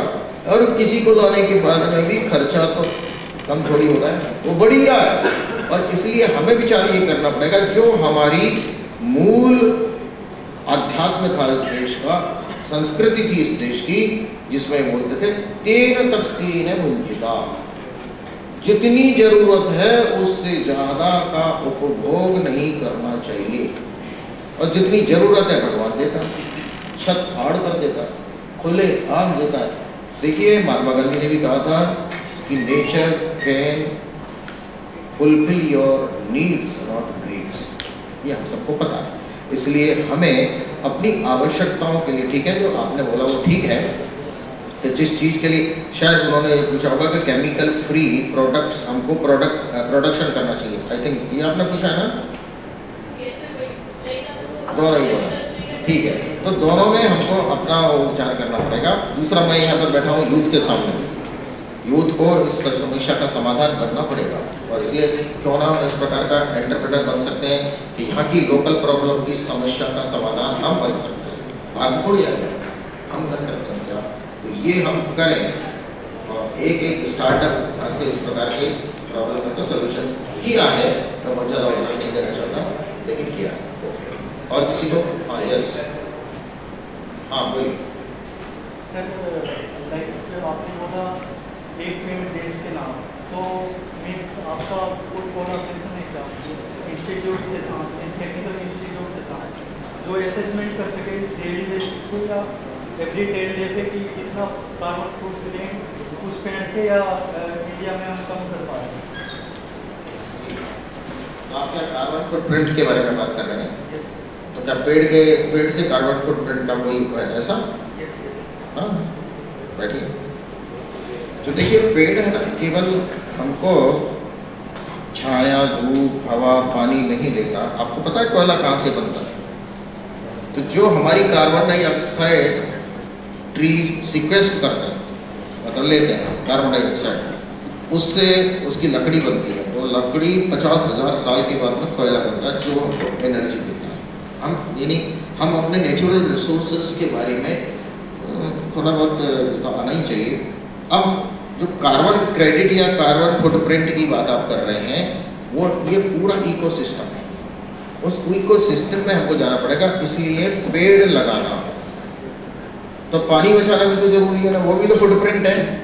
और किसी को लाने के बाद में भी खर्चा तो कम थोड़ी हो रहा है। वो बढ़ ही रहा है। और इसलिए हमें विचार ये करना पड़ेगा, जो हमारी मूल अध्यात्म था इस देश का, संस्कृति थी इस देश की, जिसमें बोलते थे, तेन तक तेन वंचिता जितनी ज़रूरत है, उससे ज़्यादा का उपभोग नहीं करना चाहिए। और जितनी ज़रूरत है भगवान देता छत फाड़ कर देता खुले आम देता है। देखिए, महात्मा गांधी ने भी कहा था कि nature can fulfil your needs not needs ये हम सबको पता है। इसलिए हमें अपनी आवश्यकताओं के लिए, ठीक है, जो आपने बोला वो ठीक है तो जिस चीज़ के लिए शायद उन्होंने पूछा होगा कि केमिकल फ्री प्रोडक्ट्स हमको प्रोडक्ट प्रोडक्शन करना चाहिए। आई थिंक ये आपने पूछा है ना ये सब लाइक आपको दोनों ही। बोला ठीक है। तो दोनों में हमको अपना वो विचार करना पड़ेगा। दूसरा मैं यहाँ पर बैठा हूँ यूथ के सामने। यूथ को इस समस्या का समाधान करना पड़ेगा। और इसलिए क्यों ना हम इस प्रकार का एंटरप्रेनर बन सकते हैं कि यहाँ की लोकल प्रॉब्लम की समस्या का समाधान हम बन सकते हैं। आगे थोड़ी आएगा हम कर सकते हैं क्या? तो ये हम करें और एक एक स्टार्टअप यहाँ से इस प्रकार के प्रॉब्लम का सोल्यूशन किया है। मैं बहुत ज़्यादा नहीं देना चाहता, लेकिन किया है। और किसी को? हाँ यस हाँ बोलिए। सर लाइक सर आपने बोला एक पेमेंट देश के नाम। सो मीन्स आपका इंस्टीट्यूट के साथ टेक्निकल इंस्टीट्यूट के साथ। जो असेसमेंट कर सके डेली बेसिस पे या एवरी टेन डे पे कि कितना कार्बन फुटप्रिंट उस से या इंडिया में हम कम कर पा रहे हैं आप क्या कार्बन फुटप्रिंट के बारे में बात कर रहे हैं? यस तो पेड़ के पेड़ से कार्बन फुटप्रिंट का कोई ऐसा? यस यस हाँ बैठिए। तो देखिए पेड़ है ना केवल हमको छाया धूप हवा पानी नहीं देता। आपको पता है कोयला कहाँ से बनता है? तो जो हमारी कार्बन डाइऑक्साइड ट्री सिक्वेस्ट करता है मतलब लेते हैं कार्बन डाइऑक्साइड उससे उसकी लकड़ी बनती है। वो लकड़ी पचास हज़ार साल के बाद में कोयला बनता है जो हमको एनर्जी देता है। हम, यानी हम अपने नेचुरल रिसोर्सेज के बारे में थोड़ा बहुत तो आना ही चाहिए। अब जो कार्बन क्रेडिट या कार्बन फुटप्रिंट की बात आप कर रहे हैं, वो, ये पूरा इकोसिस्टम है। उस इकोसिस्टम में हमको जाना पड़ेगा, इसलिए पेड़ लगाना। तो पानी बचाना भी तो ज़रूरी है ना, वो भी तो फुटप्रिंट है।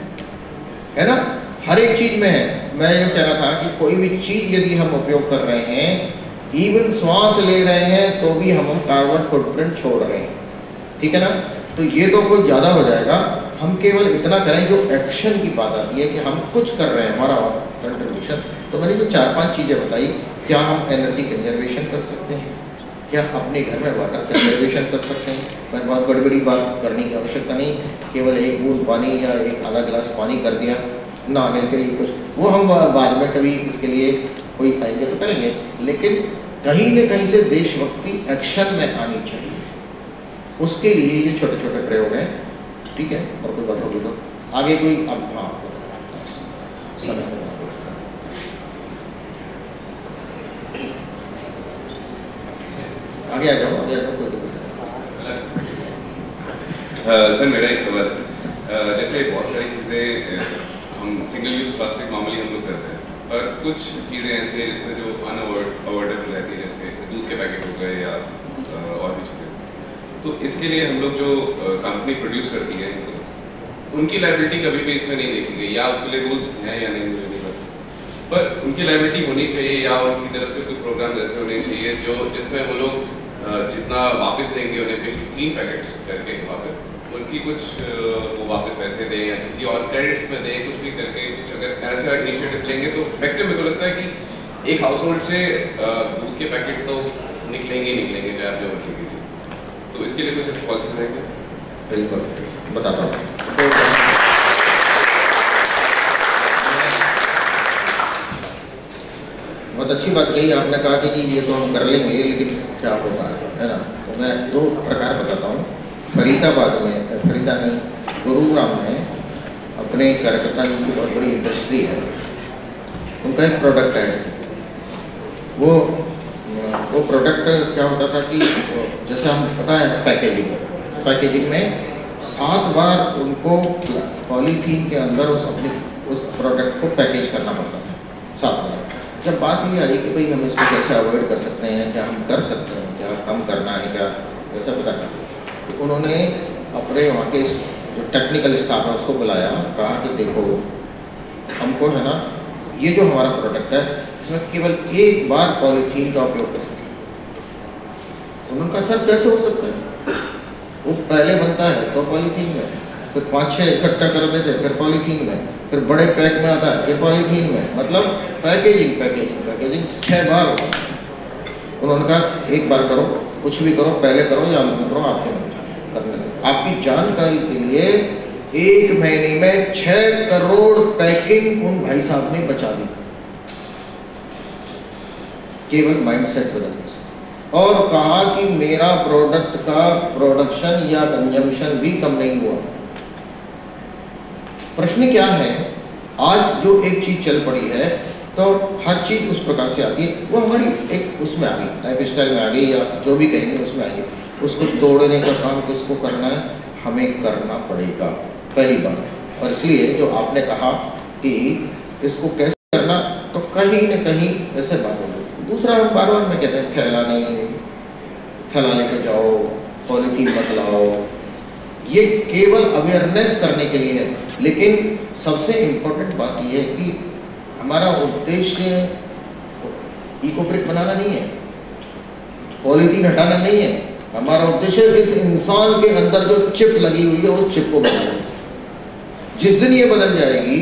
है ना? हर एक चीज़ में है। मैं ये कह रहा था कि कोई भी चीज़ यदि हम उपयोग कर रहे हैं इवन श्वास ले रहे हैं तो भी हम कार्बन फुटप्रिंट छोड़ रहे हैं। ठीक है ना? तो ये तो कुछ ज़्यादा हो जाएगा। हम केवल इतना करें, जो एक्शन की बात आती है कि हम कुछ कर रहे हैं, हमारा कंट्रीब्यूशन तो मैंने जो चार पाँच चीज़ें बताई, क्या हम एनर्जी कंजर्वेशन कर सकते हैं? क्या अपने घर में वाटर कंजर्वेशन कर सकते हैं? मैं बहुत बड़ी बड़ी बात करने की आवश्यकता नहीं, केवल एक बूंद पानी या एक आधा गिलास पानी कर दिया, नहाने के लिए कुछ। वो हम बाद में कभी इसके लिए कोई पाएँगे तो करेंगे, लेकिन कहीं न कहीं से देशभक्ति एक्शन में आनी चाहिए। उसके लिए ये छोटे छोटे प्रयोग हैं, ठीक है? और कोई बात होगी तो आगे कोई अब हाँ। आगे आ जाओ, आगे आ जाओ, कोई दिक्कत। सर, मेरा एक सवाल जैसे बहुत सारी चीज़ें हम सिंगल यूज़ प्लास्टिक नॉर्मली हम लोग करते हैं। पर कुछ चीज़ें ऐसी हैं जिसमें जो अनअवॉइडेबल रहती है, जैसे दूध के पैकेट हो गए या और भी चीज़ें। तो इसके लिए हम लोग जो कंपनी प्रोड्यूस करती है, उनकी लाइबिलिटी कभी भी इसमें नहीं देखी गई या उसके लिए रूल्स हैं या नहीं, मुझे नहीं पता। पर उनकी लाइबिलिटी होनी चाहिए या उनकी तरफ़ से कोई प्रोग्राम ऐसे होने चाहिए, जो जिसमें वो लोग जितना वापस देंगे उन्हें फिफ्टीन पैकेट्स करके वापस उनकी कुछ वो वापस पैसे दें या किसी और क्रेडिट्स में दें, कुछ भी करके, कुछ अगर ऐसा इनिशिएटिव लेंगे तो मैक्सिमम मेरे को लगता है कि एक हाउस होल्ड से दूध के पैकेट तो निकलेंगे निकलेंगे, चाहे आप जो कीजिए तो इसके लिए कुछ पॉलिसीज़ हैं? बिल्कुल, बताता हूँ। बहुत अच्छी बात कही, आपने कहा कि ये तो हम कर लेंगे, लेकिन क्या होगा, है ना? तो मैं दो प्रकार बताता हूँ। फरीदाबाद में फरीदा नहीं, गुरुग्राम में अपने कार्यकर्ता की बहुत बड़ी इंडस्ट्री है, उनका एक प्रोडक्ट है। वो वो प्रोडक्ट क्या होता था कि जैसे हम पता है पैकेजिंग पैकेजिंग में सात बार उनको पॉलीथीन के अंदर उस अपने, उस प्रोडक्ट को पैकेज करना पड़ता था, सात बार। जब बात ये आई कि भाई हम इसको कैसे अवॉइड कर सकते हैं, क्या हम कर सकते हैं, क्या कम करना है, क्या, कैसे पता कर तो उन्होंने अपने वहाँ के जो टेक्निकल स्टाफ है उसको बुलाया, कहा कि देखो, हमको है ना, ये जो हमारा प्रोडक्ट है इसमें केवल एक बार पॉलीथीन का उपयोग करेंगे उन्होंने कहा सर कैसे हो सकता है? वो पहले बनता है तो पॉलीथीन में, फिर पाँच छः इकट्ठा कर देते, फिर पॉलीथीन में, फिर बड़े पैक में आता है, फिर पॉलीथीन में मतलब पैकेजिंग पैकेजिंग पैकेजिंग छः बार उन्होंने कहा, एक बार करो, कुछ भी करो, पहले करो या करो, आपके आपकी जानकारी के लिए एक महीने में छह करोड़ पैकिंग उन भाई साहब ने बचा दी। केवल माइंडसेट बदलने से। और कहा कि मेरा प्रोडक्ट का प्रोडक्शन या कंजम्पशन भी कम नहीं हुआ। प्रश्न क्या है? आज जो एक चीज़ चल पड़ी है तो हर चीज़ उस प्रकार से आती है। वो हमारी एक उसमें आ गई लाइफ स्टाइल में आ गई या जो भी कहेंगे उसमें आ गई। उसको तोड़ने का काम किसको करना है? हमें करना पड़ेगा। पहली बात। और इसलिए जो आपने कहा कि इसको कैसे करना तो कहीं न कहीं ऐसे बात होगी दूसरा, हम बार बार में कहते हैं थैला नहीं। थैला लेके जाओ पॉलिथीन मत लाओ। ये केवल अवेयरनेस करने के लिए है। लेकिन सबसे इम्पोर्टेंट बात यह है कि हमारा उद्देश्य इकोब्रिक बनाना नहीं है। पॉलिथीन हटाना नहीं है। हमारा उद्देश्य इस इंसान के अंदर जो चिप लगी हुई है उस चिप को बदलना जिस दिन ये बदल जाएगी,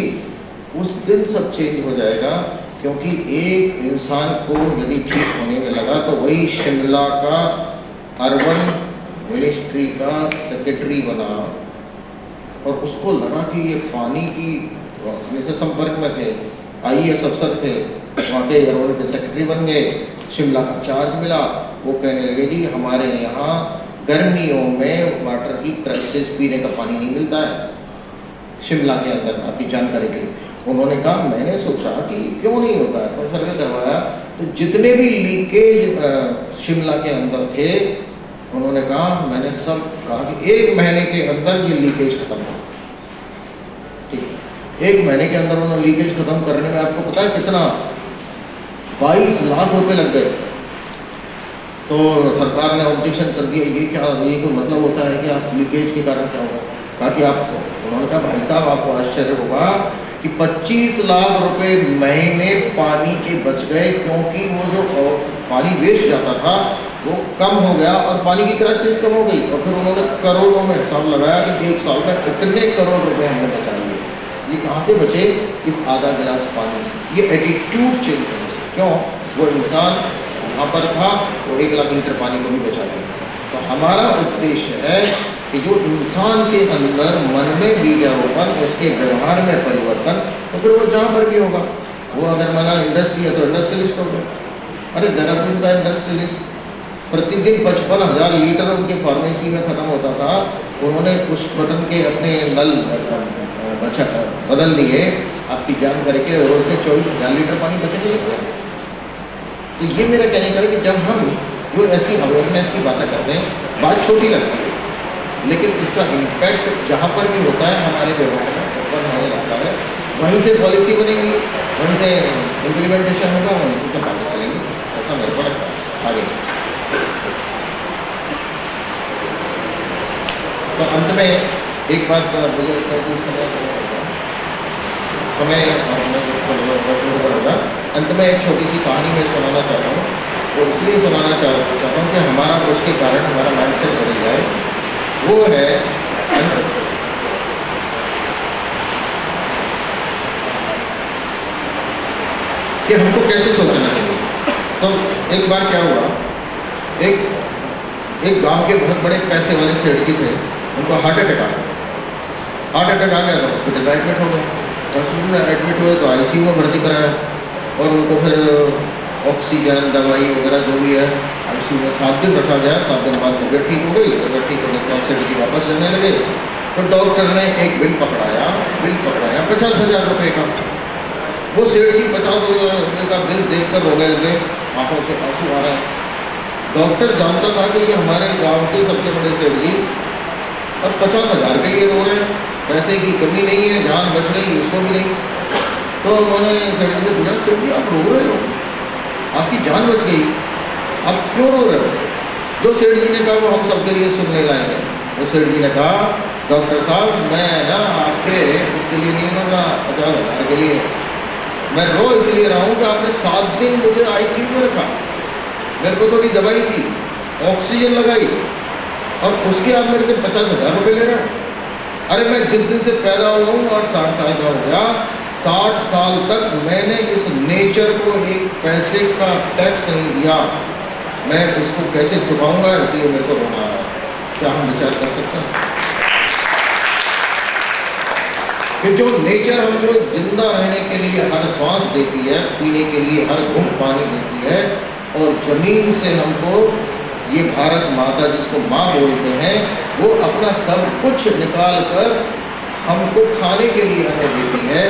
उस दिन सब चेंज हो जाएगा, क्योंकि एक इंसान को यदि ठीक होने में लगा तो वही शिमला का अर्बन मिनिस्ट्री का सेक्रेटरी बना और उसको लगा कि ये पानी की से संपर्क में थे, आई एस अफसर थे, वहाँ के अर्बन के सेक्रेटरी बन गए, शिमला का चार्ज मिला वो कहने लगे, जी, हमारे यहाँ गर्मियों में वाटर की क्राइसिस पीने का पानी नहीं मिलता है, शिमला के अंदर, आपकी जानकारी के लिए. उन्होंने कहा, मैंने सोचा कि क्यों नहीं होता है? तो सर्वे करवाया तो जितने भी लीकेज शिमला के अंदर थे, उन्होंने कहा, मैंने सब कहा कि एक महीने के अंदर ये लीकेज खत्म हो एक महीने के अंदर उन्होंने लीकेज खत्म करने में आपको पता है कितना? बाईस लाख रुपए लग गए। तो सरकार ने ऑब्जेक्शन कर दिया, ये क्या, ये कोई मतलब होता है कि आप लीकेज के कारण क्या होगा? कहा कि आप, उन्होंने कहा, भाई साहब, आपको आश्चर्य होगा कि 25 लाख रुपए महीने पानी के बच गए, क्योंकि वो जो पानी वेस्ट जाता था, वो कम हो गया और पानी की क्राइसिस कम हो गई। और फिर उन्होंने करोड़ों में हिसाब लगाया कि एक साल में इतने करोड़ रुपए हमने बचा लिए। ये कहाँ से बचे? इस आधा गिलास पानी से। ये एटीट्यूड चेंज करने से। क्यों? वो इंसान वहाँ पर था वो एक लाख लीटर पानी को भी बचा लिया। तो हमारा उद्देश्य है कि जो इंसान के अंदर मन में बीजारोपण, उसके व्यवहार में परिवर्तन तो फिर वो जहाँ पर भी होगा। वो अगर माना इंडस्ट्री है तो इंडस्ट्रियलिस्ट होगा अरे देहरादून का इंडस्ट्रियलिस्ट प्रतिदिन पचपन हज़ार लीटर उनके फार्मेसी में खत्म होता था। उन्होंने पुष्प बटन के अपने नल बचा बदल दिए। आपकी जान करके रोज के चौबीस हज़ार लीटर पानी बचने लगे तो ये मेरा कहने का है कि जब हम जो ऐसी अवेयरनेस की बातें करते हैं, बात छोटी लगती है। लेकिन इसका इम्पैक्ट जहाँ पर भी होता है, हमारे व्यवहार में उत्पन्न होने लगता है, वहीं से पॉलिसी बनेगी, वहीं से इम्प्लीमेंटेशन होगा, वहीं से सब बातें चलेंगी। ऐसा मेरे को लगता है। आगे। तो अंत में एक बात मुझे लगता है कि होगा अंत में एक छोटी सी कहानी मैं सुनाना चाहता हूँ। और इसलिए सुनाना चाहता हूँ कि हमारा उसके कारण हमारा माइंड सेट बदल जाए। वो है कि हमको कैसे सोचना चाहिए? तो एक बार क्या हुआ? एक एक गाँव के बहुत बड़े पैसे वाले सेठ की थे। उनको हार्ट अटैक आ गया। हार्ट अटैक आ गया तो हॉस्पिटल एडमिट हो गए। हॉस्पिटल में एडमिट हुए तो आईसीयू में भर्ती कराया और उनको फिर ऑक्सीजन, दवाई वगैरह जो भी है आईसीयू में सात दिन रखा गया। सात दिन बाद तबियत ठीक हो गई तबियत ठीक होने के बाद सेठ वापस लेने लगे। तो डॉक्टर ने एक बिल पकड़ाया बिल पकड़ाया, पचास हज़ार रुपये का। वो सेठ जी पचास हज़ार रुपये का बिल देख कर रोने लगे आँखों से आँसू आ रहे। हैं डॉक्टर जानता था कि ये हमारे गाँव के सबसे बड़े सेठ जी और पचास हज़ार के लिए रो रहे हैं। पैसे की कमी नहीं है, जान बच गई, उसको भी नहीं। तो उन्होंने जी से पूछा सेठ जी आप रो रहे हो। आपकी जान बच गई। आप क्यों रो रहे हो? जो सेठ जी ने कहा, वो हम सबके लिए सुनने लाएँगे वो सेठ जी ने कहा, डॉक्टर साहब, मैं ना आपके इसके लिए नहीं रो रहा पचास हज़ार के लिए। मैं रो इसलिए रहा हूँ कि आपने सात दिन मुझे आईसीयू में रखा। मेरे को थोड़ी दवाई दी ऑक्सीजन लगाई, और उसके आप मेरे से पचास हज़ार रुपये ले रहे हो। अरे मैं जिस दिन से पैदा हुआ हूँ, और साठ साल का हो गया, साठ साल तक मैंने इस नेचर को एक पैसे का टैक्स नहीं दिया। मैं इसको कैसे चुकाऊँगा, इसलिए मेरे को रोना है। क्या हम विचार कर सकते हैं? कि जो नेचर हमको ज़िंदा रहने के लिए हर सांस देती है, पीने के लिए हर घूम पानी देती है, और ज़मीन से हमको ये भारत माता जिसको माँ बोलते हैं, वो अपना सब कुछ निकाल कर हमको खाने के लिए हमें देती है।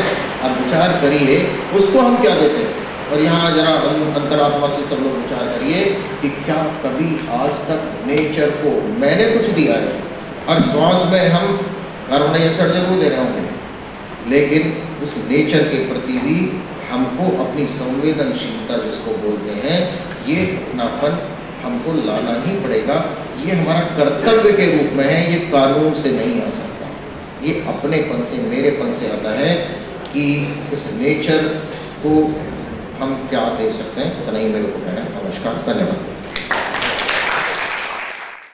अब विचार करिए, उसको हम क्या देते हैं? और यहाँ जरा अंतरात्मा से सब लोग विचार करिए कि क्या कभी आज तक नेचर को मैंने कुछ दिया है। हर श्वास में हम कार्बन डाइऑक्साइड ज़रूर दे रहे होंगे, लेकिन उस नेचर के प्रति भी हमको अपनी संवेदनशीलता जिसको बोलते हैं, ये अपनापन हमको लाना ही पड़ेगा। ये हमारा कर्तव्य के रूप में है, ये कानून से नहीं आ सकता। ये अपनेपन से, मेरेपन से आता है कि इस नेचर को हम क्या दे सकते हैं। इतना ही मेरे को कहना है। नमस्कार, धन्यवाद।